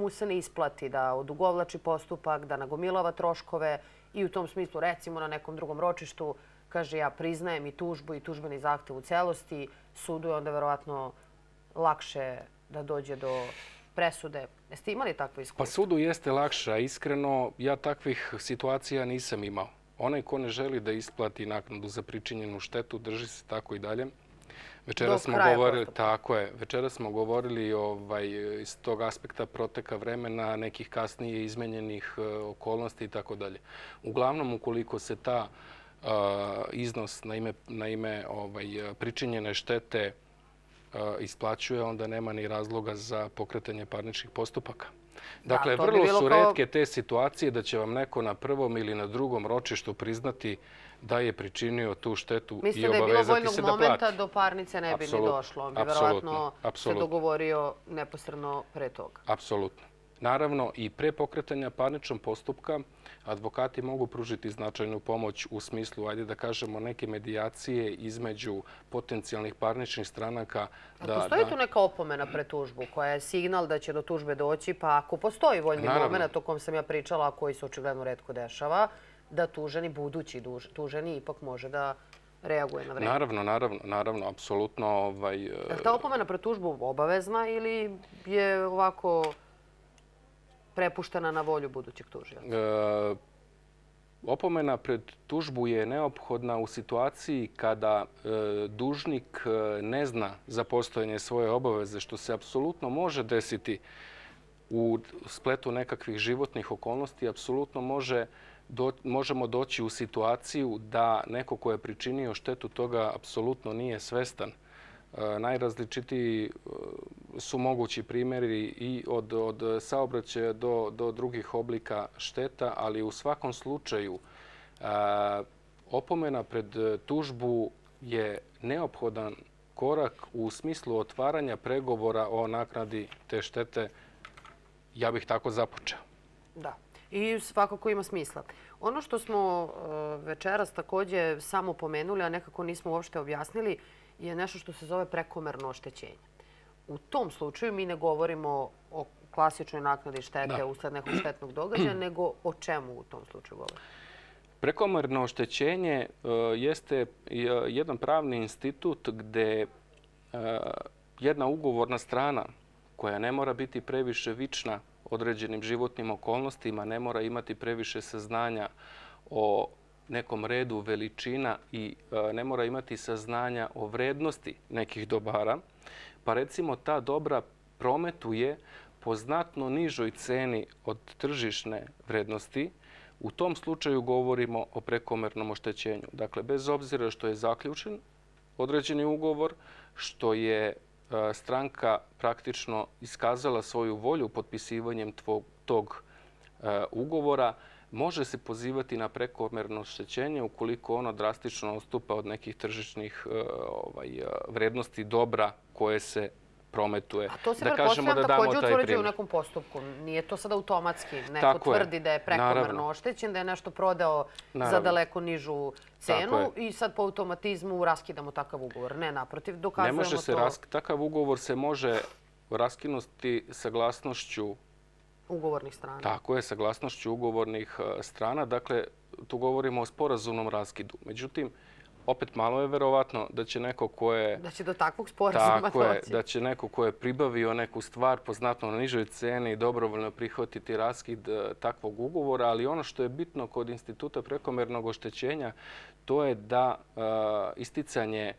Speaker 1: mu se ne isplati da odugovlači postupak, da nagomilava troškove i u tom smislu, recimo, na nekom drugom ročištu kaže ja priznajem i tužbu i tužbeni zahtev u celosti, sudu je onda verovatno lakše da dođe do presude. Jeste imali takvo iskustvo?
Speaker 5: Pa sudu jeste lakše, a iskreno ja takvih situacija nisam imao. Onaj ko ne želi da isplati naknadu za pričinjenu štetu, drži se tako i dalje. Večera smo govorili, tako je, večera smo govorili ovaj, iz tog aspekta proteka vremena, nekih kasnije izmenjenih e, okolnosti i tako dalje. Uglavnom, ukoliko se ta e, iznos na ime, na ime ovaj, pričinjene štete isplaćuje, onda nema ni razloga za pokretanje parničnih postupaka. Dakle,
Speaker 1: to bi
Speaker 5: vrlo su
Speaker 1: kao-
Speaker 5: retke te situacije da će vam neko na prvom ili na drugom ročištu priznati da je pričinio tu štetu i
Speaker 1: Mislim da je bilo
Speaker 5: obavezati
Speaker 1: voljnog
Speaker 5: se da
Speaker 1: momenta
Speaker 5: plati.
Speaker 1: do parnice ne bi ni došlo. On bi verovatno se dogovorio neposredno pre toga.
Speaker 5: Apsolutno. Naravno, i pre pokretanja parničnog postupka advokati mogu pružiti značajnu pomoć u smislu, ajde da kažemo, neke medijacije između potencijalnih parničnih stranaka.
Speaker 1: A
Speaker 5: Da,
Speaker 1: postoji
Speaker 5: da,
Speaker 1: tu neka opomena pre tužbu koja je signal da će do tužbe doći, pa ako postoji voljni moment o kom sam ja pričala, a koji se očigledno redko dešava, da tuženi, budući tuženi, ipak može da reaguje na vreme.
Speaker 5: Naravno, naravno, naravno, apsolutno. Ovaj,
Speaker 1: Je li ta opomena pre tužbu obavezna ili je ovako prepuštena na volju budućeg tužioca?
Speaker 5: E, opomena pred tužbu je neophodna u situaciji kada e, dužnik e, ne zna za postojanje svoje obaveze, što se apsolutno može desiti u spletu nekakvih životnih okolnosti, apsolutno može možemo doći u situaciju da neko ko je pričinio štetu toga apsolutno nije svestan. E, najrazličitiji e, su mogući primjeri i od, od saobraćaja do, do drugih oblika šteta, ali u svakom slučaju e, opomena pred tužbu je neophodan korak u smislu otvaranja pregovora o naknadi te štete. Ja bih tako započeo.
Speaker 1: Da. I svakako ima smisla. Ono što smo večeras takođe samo pomenuli, a nekako nismo uopšte objasnili, je nešto što se zove prekomerno oštećenje. U tom slučaju mi ne govorimo o klasičnoj naknadi štete
Speaker 5: Da.
Speaker 1: usled nekog štetnog događaja, nego o čemu u tom slučaju govorimo?
Speaker 5: Prekomerno oštećenje e, jeste e, jedan pravni institut gde e, jedna ugovorna strana koja ne mora biti previše vična određenim životnim okolnostima, ne mora imati previše saznanja o nekom redu veličina i e, ne mora imati saznanja o vrednosti nekih dobara, pa recimo ta dobra prometuje po znatno nižoj ceni od tržišne vrednosti, u tom slučaju govorimo o prekomernom oštećenju. Dakle, bez obzira što je zaključen određeni ugovor, što je e, stranka praktično iskazala svoju volju potpisivanjem tvog, tog e, ugovora, može se pozivati na prekomerno oštećenje ukoliko ono drastično odstupa od nekih tržišnih e, ovaj, e, vrednosti dobra koje se prometuje.
Speaker 1: A to se
Speaker 5: da kažemo da damo
Speaker 1: takođe
Speaker 5: taj
Speaker 1: utvrđuje u
Speaker 5: primjer.
Speaker 1: nekom postupku. Nije to sada automatski. Neko
Speaker 5: Tako je.
Speaker 1: tvrdi da je prekomerno
Speaker 5: Naravno.
Speaker 1: oštećen, da je nešto prodao za daleko nižu cenu i sad po automatizmu raskidamo takav ugovor. Ne, naprotiv,
Speaker 5: Ne
Speaker 1: dokazujemo
Speaker 5: može se
Speaker 1: to
Speaker 5: rask... takav ugovor se može raskinuti saglasnošću
Speaker 1: ugovornih strana.
Speaker 5: Tako je, saglasnošću ugovornih e, strana. Dakle, tu govorimo o sporazumnom raskidu. Međutim, opet malo je verovatno da će neko ko je
Speaker 1: Da će do takvog sporazuma
Speaker 5: Tako je, da će neko ko je pribavio neku stvar po znatno nižoj ceni i dobrovoljno prihvatiti raskid e, takvog ugovora, ali ono što je bitno kod instituta prekomernog oštećenja, to je da e, isticanje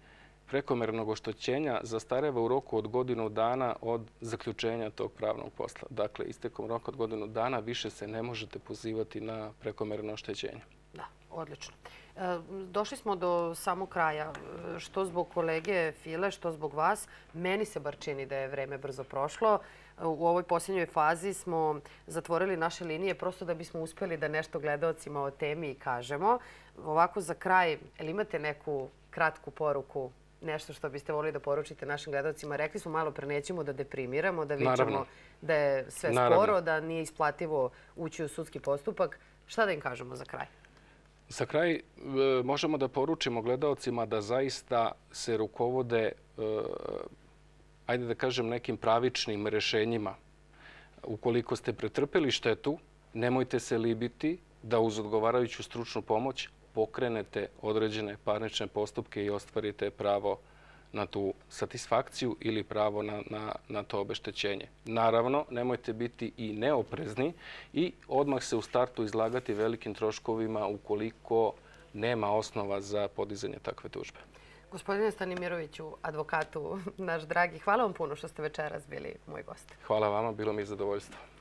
Speaker 5: prekomernog oštećenja zastareva u roku od godinu dana od zaključenja tog pravnog posla. Dakle, istekom roka od godinu dana više se ne možete pozivati na prekomerno oštećenje.
Speaker 1: Da, odlično. E, Došli smo do samog kraja, e, što zbog kolege File, što zbog vas. Meni se bar čini da je vreme brzo prošlo. E, U ovoj posljednjoj fazi smo zatvorili naše linije prosto da bismo uspeli da nešto gledalcima o temi kažemo. Ovako za kraj, ili imate neku kratku poruku, nešto što biste volili da poručite našim gledalcima? Rekli smo malo pre, nećemo da deprimiramo, da vičemo
Speaker 5: Naravno.
Speaker 1: da je sve
Speaker 5: Naravno.
Speaker 1: sporo, da nije isplativo ući u sudski postupak. Šta da im kažemo za kraj?
Speaker 5: Za kraj e, možemo da poručimo gledalcima da zaista se rukovode, e, ajde da kažem, nekim pravičnim rešenjima. Ukoliko ste pretrpeli štetu, nemojte se libiti da uz odgovarajuću stručnu pomoć pokrenete određene parnične postupke i ostvarite pravo na tu satisfakciju ili pravo na, na, na to obeštećenje. Naravno, nemojte biti i neoprezni i odmah se u startu izlagati velikim troškovima ukoliko nema osnova za podizanje takve tužbe.
Speaker 1: Gospodine Stanimiroviću, advokatu, naš dragi, hvala vam puno što ste večeras bili moj gost.
Speaker 5: Hvala vama, bilo mi je zadovoljstvo.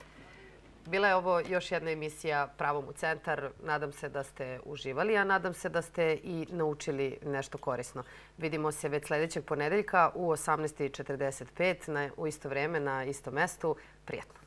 Speaker 1: Bila je ovo još jedna emisija Pravom u centar. Nadam se da ste uživali, a nadam se da ste i naučili nešto korisno. Vidimo se već sledećeg ponedeljka u 18.45 u isto vreme na istom mestu. Prijetno.